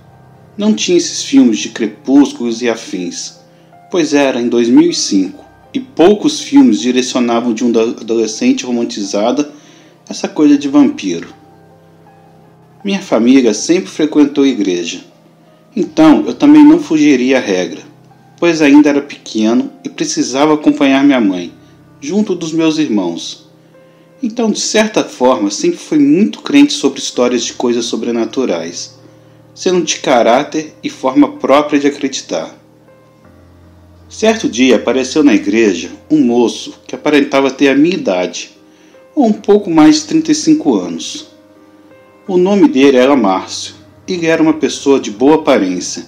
Não tinha esses filmes de crepúsculos e afins pois era em 2005 e poucos filmes direcionavam de um adolescente romantizada essa coisa de vampiro. Minha família sempre frequentou a igreja, então eu também não fugiria à regra, pois ainda era pequeno e precisava acompanhar minha mãe, junto dos meus irmãos. Então, de certa forma, sempre fui muito crente sobre histórias de coisas sobrenaturais, sendo de caráter e forma própria de acreditar. Certo dia apareceu na igreja um moço que aparentava ter a minha idade, ou um pouco mais de 35 anos. O nome dele era Márcio. Ele era uma pessoa de boa aparência,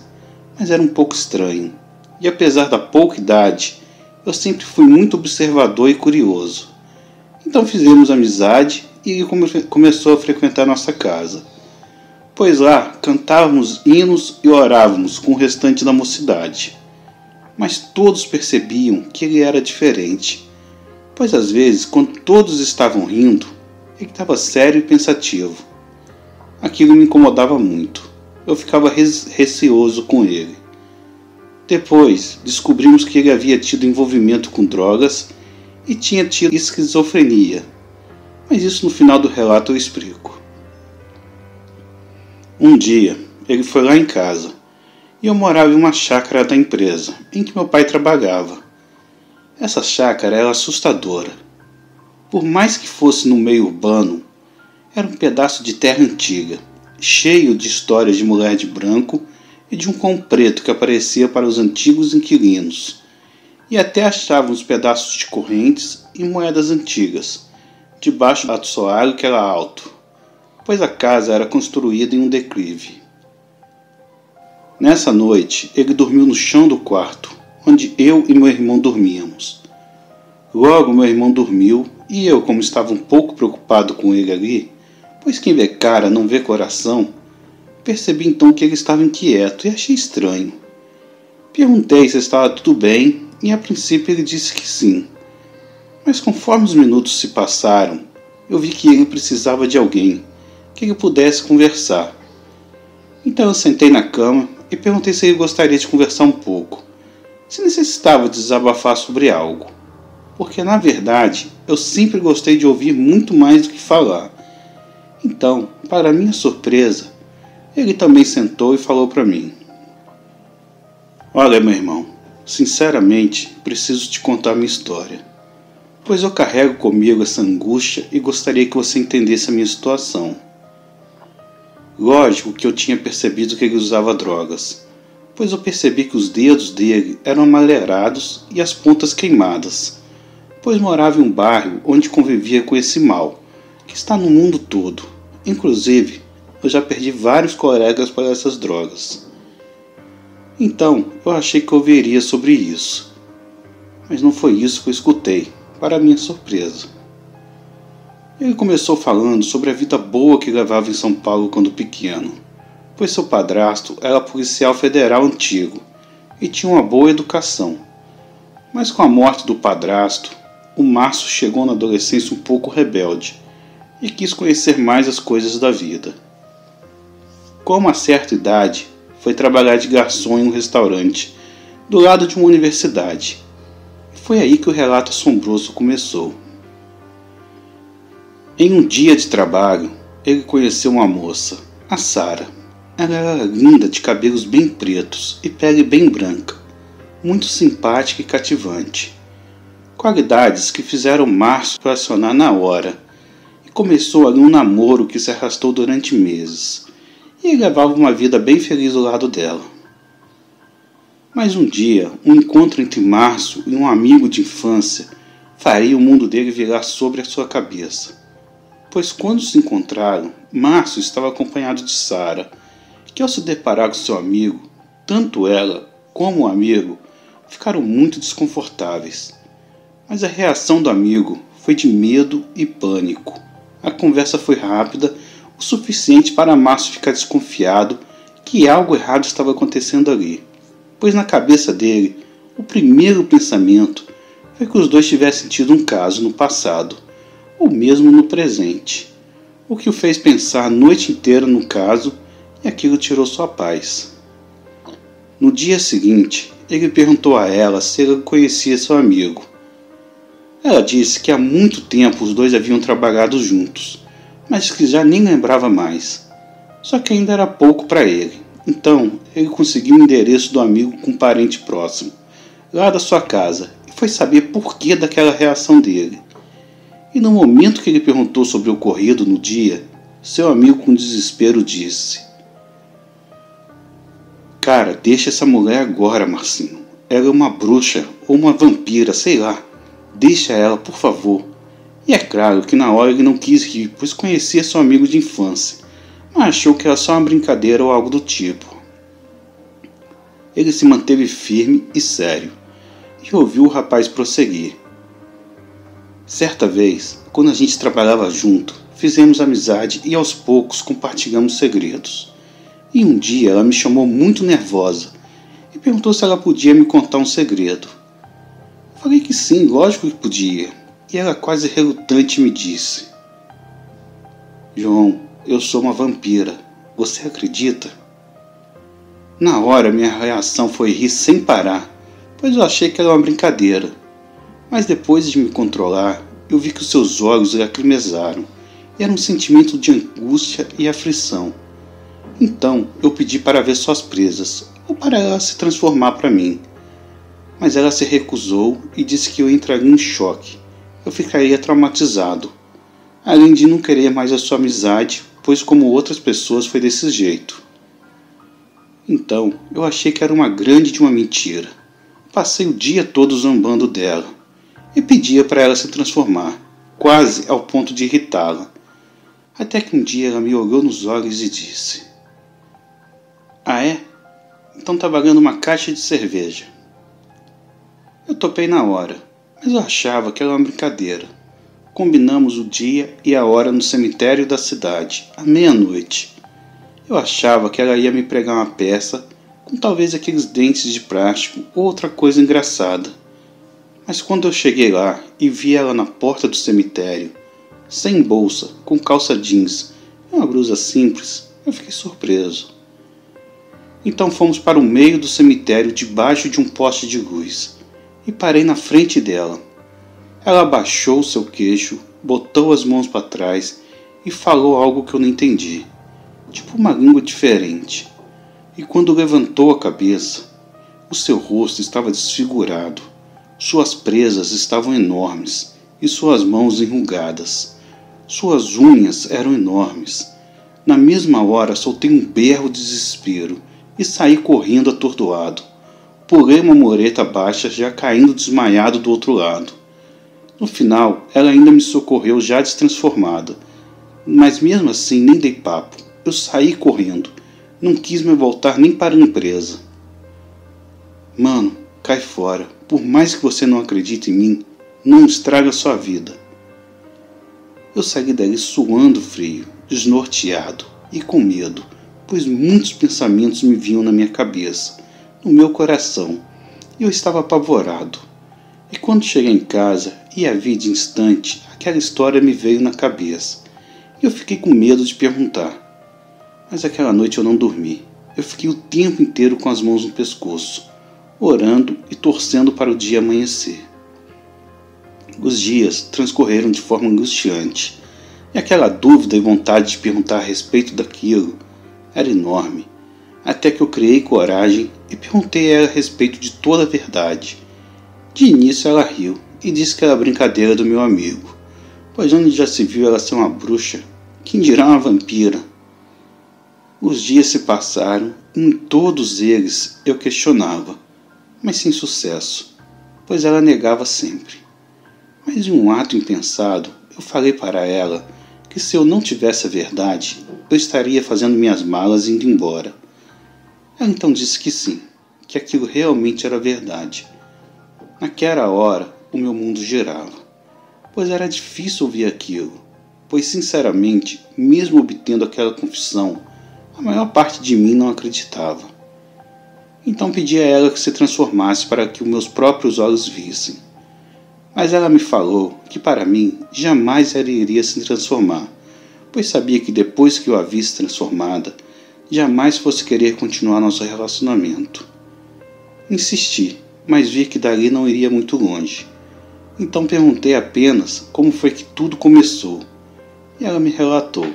mas era um pouco estranho. E apesar da pouca idade, eu sempre fui muito observador e curioso. Então fizemos amizade e ele come começou a frequentar nossa casa. Pois lá cantávamos hinos e orávamos com o restante da mocidade mas todos percebiam que ele era diferente, pois às vezes, quando todos estavam rindo, ele estava sério e pensativo. Aquilo me incomodava muito. Eu ficava receoso com ele. Depois, descobrimos que ele havia tido envolvimento com drogas e tinha tido esquizofrenia. Mas isso no final do relato eu explico. Um dia, ele foi lá em casa e eu morava em uma chácara da empresa em que meu pai trabalhava. Essa chácara era assustadora. Por mais que fosse no meio urbano, era um pedaço de terra antiga, cheio de histórias de mulher de branco e de um cão preto que aparecia para os antigos inquilinos. E até achávamos pedaços de correntes e moedas antigas, debaixo do assoalho que era alto, pois a casa era construída em um declive. Nessa noite, ele dormiu no chão do quarto, onde eu e meu irmão dormíamos. Logo, meu irmão dormiu e eu, como estava um pouco preocupado com ele ali, pois quem vê cara não vê coração, percebi então que ele estava inquieto e achei estranho. Perguntei se estava tudo bem e a princípio ele disse que sim. Mas conforme os minutos se passaram, eu vi que ele precisava de alguém, que ele pudesse conversar. Então eu sentei na cama e perguntei se ele gostaria de conversar um pouco, se necessitava desabafar sobre algo. Porque na verdade eu sempre gostei de ouvir muito mais do que falar. Então, para minha surpresa, ele também sentou e falou para mim: Olha, meu irmão, sinceramente preciso te contar minha história, pois eu carrego comigo essa angústia e gostaria que você entendesse a minha situação. Lógico que eu tinha percebido que ele usava drogas, pois eu percebi que os dedos dele eram amarelados e as pontas queimadas, pois morava em um bairro onde convivia com esse mal, que está no mundo todo. Inclusive, eu já perdi vários colegas para essas drogas. Então, eu achei que ouviria sobre isso. Mas não foi isso que eu escutei, para minha surpresa. Ele começou falando sobre a vida boa que levava em São Paulo quando pequeno, pois seu padrasto era policial federal antigo e tinha uma boa educação. Mas com a morte do padrasto, o Márcio chegou na adolescência um pouco rebelde e quis conhecer mais as coisas da vida. Com uma certa idade, foi trabalhar de garçom em um restaurante do lado de uma universidade. Foi aí que o relato assombroso começou. Em um dia de trabalho, ele conheceu uma moça, a Sara. Ela era linda, de cabelos bem pretos e pele bem branca, muito simpática e cativante. Qualidades que fizeram Márcio acionar na hora, e começou ali um namoro que se arrastou durante meses, e levava uma vida bem feliz ao lado dela. Mas um dia, um encontro entre Márcio e um amigo de infância faria o mundo dele virar sobre a sua cabeça. Pois quando se encontraram, Márcio estava acompanhado de Sara, que ao se deparar com seu amigo, tanto ela como o amigo ficaram muito desconfortáveis mas a reação do amigo foi de medo e pânico. A conversa foi rápida, o suficiente para Márcio ficar desconfiado que algo errado estava acontecendo ali, pois na cabeça dele o primeiro pensamento foi que os dois tivessem tido um caso no passado, ou mesmo no presente, o que o fez pensar a noite inteira no caso e aquilo tirou sua paz. No dia seguinte, ele perguntou a ela se ela conhecia seu amigo. Ela disse que há muito tempo os dois haviam trabalhado juntos, mas que já nem lembrava mais. Só que ainda era pouco para ele. Então, ele conseguiu o endereço do amigo com um parente próximo, lá da sua casa, e foi saber por que daquela reação dele. E no momento que ele perguntou sobre o ocorrido no dia, seu amigo com desespero disse: Cara, deixa essa mulher agora, Marcinho. Ela é uma bruxa ou uma vampira, sei lá. Deixa ela, por favor. E é claro que na hora ele não quis rir, pois conhecia seu amigo de infância, mas achou que era só uma brincadeira ou algo do tipo. Ele se manteve firme e sério e ouviu o rapaz prosseguir. Certa vez, quando a gente trabalhava junto, fizemos amizade e aos poucos compartilhamos segredos. E um dia ela me chamou muito nervosa e perguntou se ela podia me contar um segredo. Falei que sim, lógico que podia. E ela quase relutante me disse: João, eu sou uma vampira. Você acredita? Na hora minha reação foi rir sem parar, pois eu achei que era uma brincadeira. Mas depois de me controlar, eu vi que os seus olhos lacrimejaram. Era um sentimento de angústia e aflição. Então eu pedi para ver suas presas, ou para ela se transformar para mim mas ela se recusou e disse que eu entraria em choque. Eu ficaria traumatizado, além de não querer mais a sua amizade, pois, como outras pessoas, foi desse jeito. Então, eu achei que era uma grande de uma mentira. Passei o dia todo zombando dela e pedia para ela se transformar, quase ao ponto de irritá-la. Até que um dia ela me olhou nos olhos e disse: Ah, é? Então tá valendo uma caixa de cerveja. Eu topei na hora, mas eu achava que era uma brincadeira. Combinamos o dia e a hora no cemitério da cidade, à meia-noite. Eu achava que ela ia me pregar uma peça com talvez aqueles dentes de plástico ou outra coisa engraçada. Mas quando eu cheguei lá e vi ela na porta do cemitério, sem bolsa, com calça jeans e uma blusa simples, eu fiquei surpreso. Então fomos para o meio do cemitério debaixo de um poste de luz e parei na frente dela. Ela abaixou seu queixo, botou as mãos para trás e falou algo que eu não entendi, tipo uma língua diferente. E quando levantou a cabeça, O seu rosto estava desfigurado, suas presas estavam enormes e suas mãos enrugadas. Suas unhas eram enormes. Na mesma hora soltei um berro de desespero e saí correndo atordoado. Pulei uma mureta baixa, já caindo desmaiado do outro lado. No final, ela ainda me socorreu já destransformada. Mas mesmo assim, nem dei papo. Eu saí correndo. Não quis me voltar nem para a empresa. Mano, cai fora. Por mais que você não acredite em mim, não estraga sua vida. Eu saí dali suando frio, desnorteado e com medo, pois muitos pensamentos me vinham na minha cabeça, no meu coração, e eu estava apavorado. E quando cheguei em casa e a vi de instante, aquela história me veio na cabeça. E eu fiquei com medo de perguntar. Mas aquela noite eu não dormi. Eu fiquei o tempo inteiro com as mãos no pescoço, orando e torcendo para o dia amanhecer. Os dias transcorreram de forma angustiante, e aquela dúvida e vontade de perguntar a respeito daquilo era enorme, até que eu criei coragem e perguntei a ela a respeito de toda a verdade. De início ela riu e disse que era brincadeira do meu amigo, pois onde já se viu ela ser uma bruxa, quem dirá uma vampira. Os dias se passaram e em todos eles eu questionava, mas sem sucesso, pois ela negava sempre. Mas em um ato impensado, eu falei para ela que se eu não tivesse a verdade, eu estaria fazendo minhas malas e indo embora. Ela então disse que sim, que aquilo realmente era verdade. Naquela hora, o meu mundo girava, pois era difícil ouvir aquilo, pois sinceramente, mesmo obtendo aquela confissão, a maior parte de mim não acreditava. Então pedi a ela que se transformasse para que os meus próprios olhos vissem. Mas ela me falou que para mim jamais ela iria se transformar, pois sabia que depois que eu a visse transformada, jamais fosse querer continuar nosso relacionamento. Insisti, mas vi que dali não iria muito longe. Então perguntei apenas como foi que tudo começou, e ela me relatou.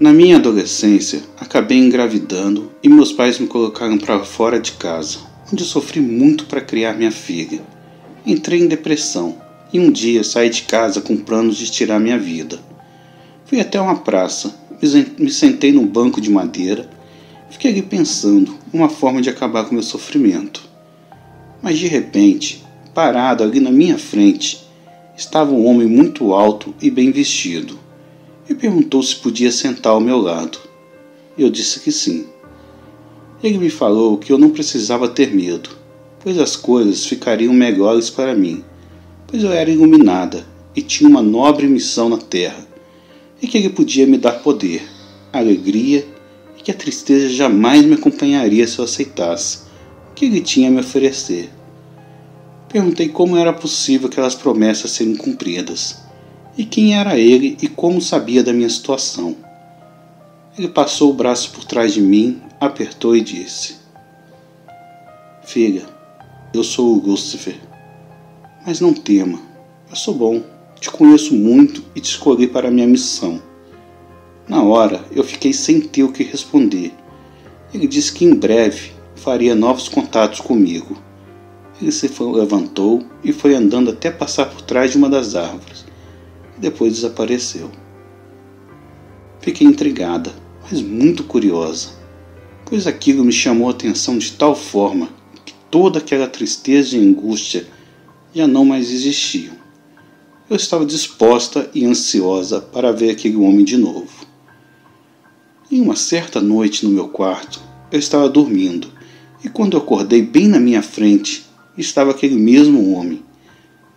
Na minha adolescência, acabei engravidando e meus pais me colocaram para fora de casa, onde sofri muito para criar minha filha. Entrei em depressão e um dia saí de casa com planos de tirar minha vida. Fui até uma praça, me sentei num banco de madeira e fiquei ali pensando uma forma de acabar com meu sofrimento. Mas de repente, parado ali na minha frente, estava um homem muito alto e bem vestido e perguntou se podia sentar ao meu lado. Eu disse que sim. Ele me falou que eu não precisava ter medo, pois as coisas ficariam melhores para mim, pois eu era iluminada e tinha uma nobre missão na terra, e que ele podia me dar poder, alegria e que a tristeza jamais me acompanharia se eu aceitasse o que ele tinha a me oferecer. Perguntei como era possível aquelas promessas serem cumpridas, e quem era ele e como sabia da minha situação. Ele passou o braço por trás de mim, apertou e disse: Filha, eu sou o Lucifer. Mas não tema, eu sou bom, te conheço muito e te escolhi para a minha missão. Na hora, eu fiquei sem ter o que responder. Ele disse que em breve faria novos contatos comigo. Ele se levantou e foi andando até passar por trás de uma das árvores. Depois desapareceu. Fiquei intrigada, mas muito curiosa, pois aquilo me chamou a atenção de tal forma toda aquela tristeza e angústia já não mais existiam. Eu estava disposta e ansiosa para ver aquele homem de novo. Em uma certa noite no meu quarto, eu estava dormindo e quando eu acordei bem na minha frente estava aquele mesmo homem.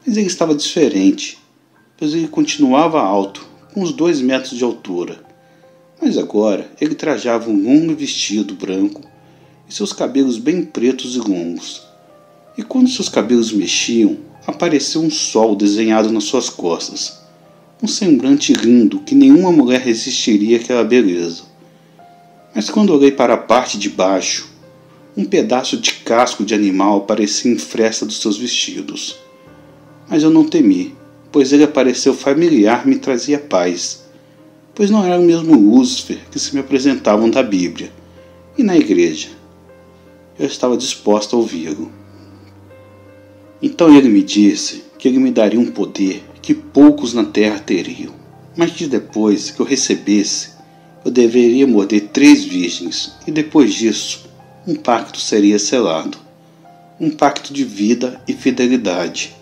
Mas ele estava diferente, pois ele continuava alto, com uns dois metros de altura. Mas agora ele trajava um longo vestido branco e seus cabelos bem pretos e longos. E quando seus cabelos mexiam, apareceu um sol desenhado nas suas costas. Um semblante lindo que nenhuma mulher resistiria àquela beleza. Mas quando olhei para a parte de baixo, um pedaço de casco de animal aparecia em fresta dos seus vestidos. Mas eu não temi, pois ele apareceu familiar me trazia paz, pois não era o mesmo Lúcifer que se me apresentavam da Bíblia e na igreja. eu estava disposta a ouvi-lo. Então ele me disse que ele me daria um poder que poucos na terra teriam, mas que depois que eu recebesse, eu deveria morder três virgens e depois disso, um pacto seria selado um pacto de vida e fidelidade.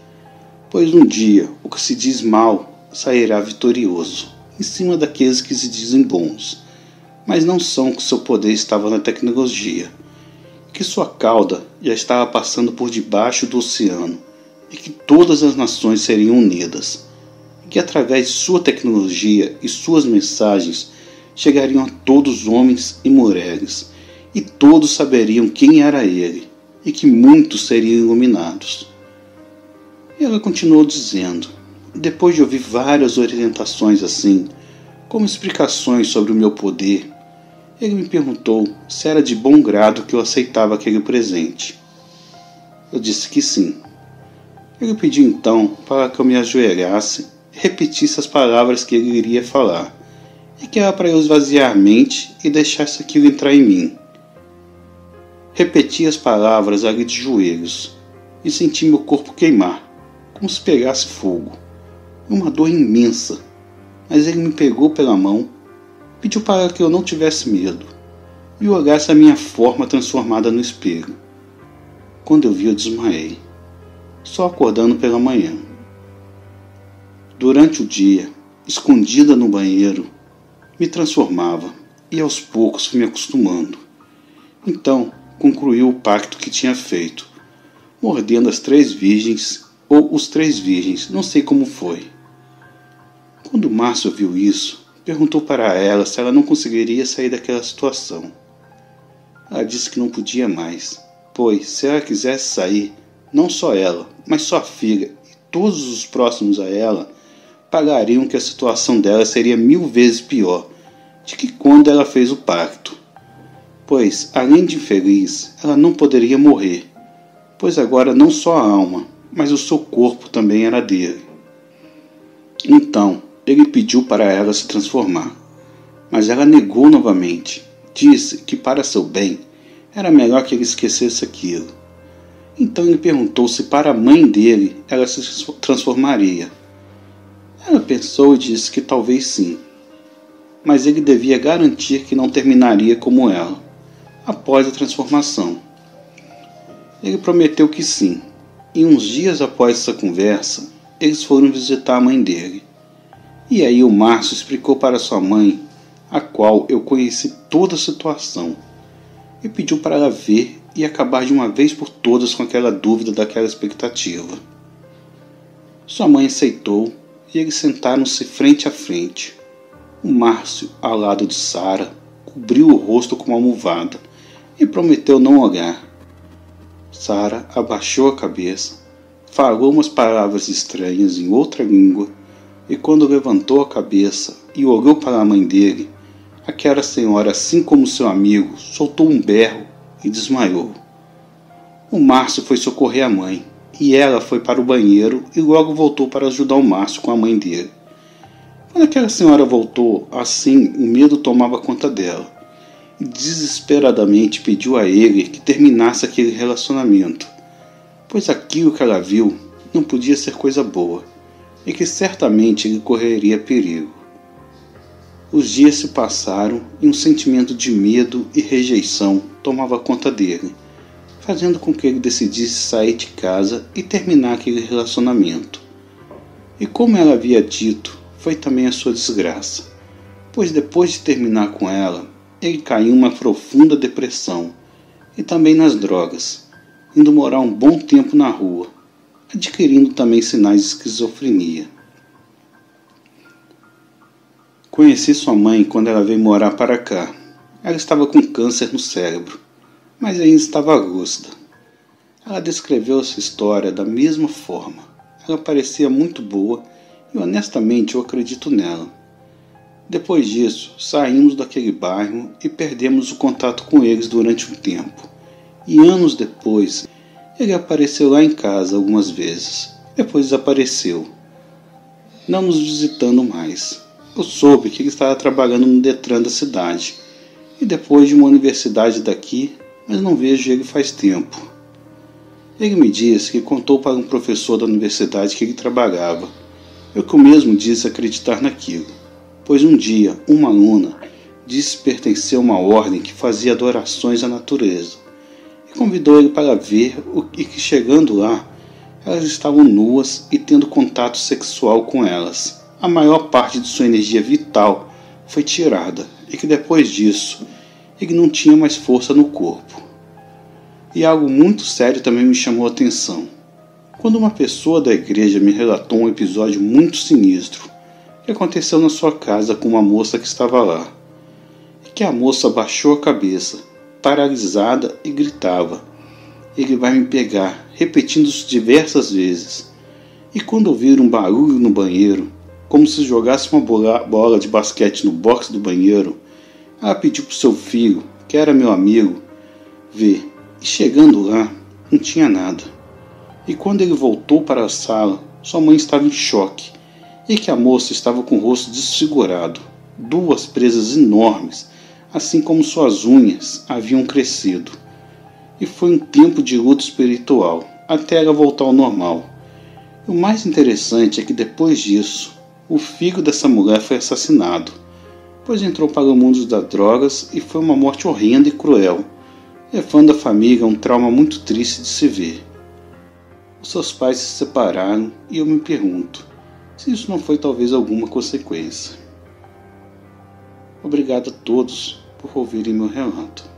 Pois um dia o que se diz mal sairá vitorioso, em cima daqueles que se dizem bons, mas não são que seu poder estava na tecnologia, que sua cauda já estava passando por debaixo do oceano e que todas as nações seriam unidas, e que através de sua tecnologia e suas mensagens chegariam a todos os homens e mulheres, e todos saberiam quem era ele e que muitos seriam iluminados. Ela continuou dizendo, depois de ouvir várias orientações assim, como explicações sobre o meu poder, ele me perguntou se era de bom grado que eu aceitava aquele presente. Eu disse que sim. Ele pediu então para que eu me ajoelhasse repetisse as palavras que ele iria falar, e que era para eu esvaziar a mente e deixasse aquilo entrar em mim. Repeti as palavras ali de joelhos e senti meu corpo queimar, como se pegasse fogo. Uma dor imensa, mas ele me pegou pela mão, pediu para que eu não tivesse medo e olhasse a minha forma transformada no espelho. Quando eu vi, eu desmaiei, só acordando pela manhã. Durante o dia, escondida no banheiro, me transformava e aos poucos fui me acostumando. Então, concluiu o pacto que tinha feito, mordendo as três virgens ou os três virgens, não sei como foi. Quando Márcio viu isso, perguntou para ela se ela não conseguiria sair daquela situação. Ela disse que não podia mais, pois se ela quisesse sair, não só ela, mas sua filha e todos os próximos a ela pagariam que a situação dela seria mil vezes pior de que quando ela fez o pacto pois, além de infeliz, ela não poderia morrer, pois agora não só a alma, mas o seu corpo também era dele. Então, ele pediu para ela se transformar, mas ela negou novamente. Disse que, para seu bem, era melhor que ele esquecesse aquilo. Então ele perguntou se para a mãe dele ela se transformaria. Ela pensou e disse que talvez sim, mas ele devia garantir que não terminaria como ela após a transformação. Ele prometeu que sim, e uns dias após essa conversa, eles foram visitar a mãe dele. E aí o Márcio explicou para sua mãe, a qual eu conheci toda a situação, e pediu para ela ver e acabar de uma vez por todas com aquela dúvida daquela expectativa. Sua mãe aceitou e eles sentaram-se frente a frente. O Márcio, ao lado de Sara, cobriu o rosto com uma almofada e prometeu não olhar. Sara abaixou a cabeça, falou umas palavras estranhas em outra língua e, quando levantou a cabeça e olhou para a mãe dele, aquela senhora, assim como seu amigo, soltou um berro e desmaiou. O Márcio foi socorrer a mãe e ela foi para o banheiro e logo voltou para ajudar o Márcio com a mãe dele. Quando aquela senhora voltou, assim o medo tomava conta dela desesperadamente pediu a ele que terminasse aquele relacionamento, pois aquilo que ela viu não podia ser coisa boa e que certamente ele correria perigo. Os dias se passaram e um sentimento de medo e rejeição tomava conta dele, fazendo com que ele decidisse sair de casa e terminar aquele relacionamento. E como ela havia dito, foi também a sua desgraça, pois depois de terminar com ela, ele caiu em uma profunda depressão e também nas drogas, indo morar um bom tempo na rua, adquirindo também sinais de esquizofrenia. Conheci sua mãe quando ela veio morar para cá. Ela estava com câncer no cérebro, mas ainda estava lúcida. Ela descreveu essa história da mesma forma. Ela parecia muito boa e honestamente eu acredito nela. Depois disso, saímos daquele bairro e perdemos o contato com eles durante um tempo. E anos depois, ele apareceu lá em casa algumas vezes. Depois desapareceu, não nos visitando mais. Eu soube que ele estava trabalhando no Detran da cidade. E depois de uma universidade daqui, mas não vejo ele faz tempo. Ele me disse que contou para um professor da universidade que ele trabalhava. Eu que o mesmo disse acreditar naquilo, pois um dia uma aluna disse pertencer a uma ordem que fazia adorações à natureza e convidou ele para ver o e que chegando lá elas estavam nuas e tendo contato sexual com elas. A maior parte de sua energia vital foi tirada e que depois disso ele não tinha mais força no corpo. E algo muito sério também me chamou a atenção. Quando uma pessoa da igreja me relatou um episódio muito sinistro que aconteceu na sua casa com uma moça que estava lá, e que a moça baixou a cabeça, paralisada e gritava: Ele vai me pegar, repetindo-se diversas vezes. E quando ouvir um barulho no banheiro, como se jogasse uma bola de basquete no box do banheiro, ela pediu para seu filho, que era meu amigo, ver. E chegando lá, não tinha nada. E quando ele voltou para a sala, sua mãe estava em choque e que a moça estava com o rosto desfigurado, duas presas enormes, assim como suas unhas haviam crescido. E foi um tempo de luto espiritual, até ela voltar ao normal. O mais interessante é que depois disso, o filho dessa mulher foi assassinado, pois entrou para o mundo das drogas e foi uma morte horrenda e cruel, levando a família a um trauma muito triste de se ver. Os seus pais se separaram e eu me pergunto se isso não foi talvez alguma consequência. Obrigado a todos por ouvirem meu relato.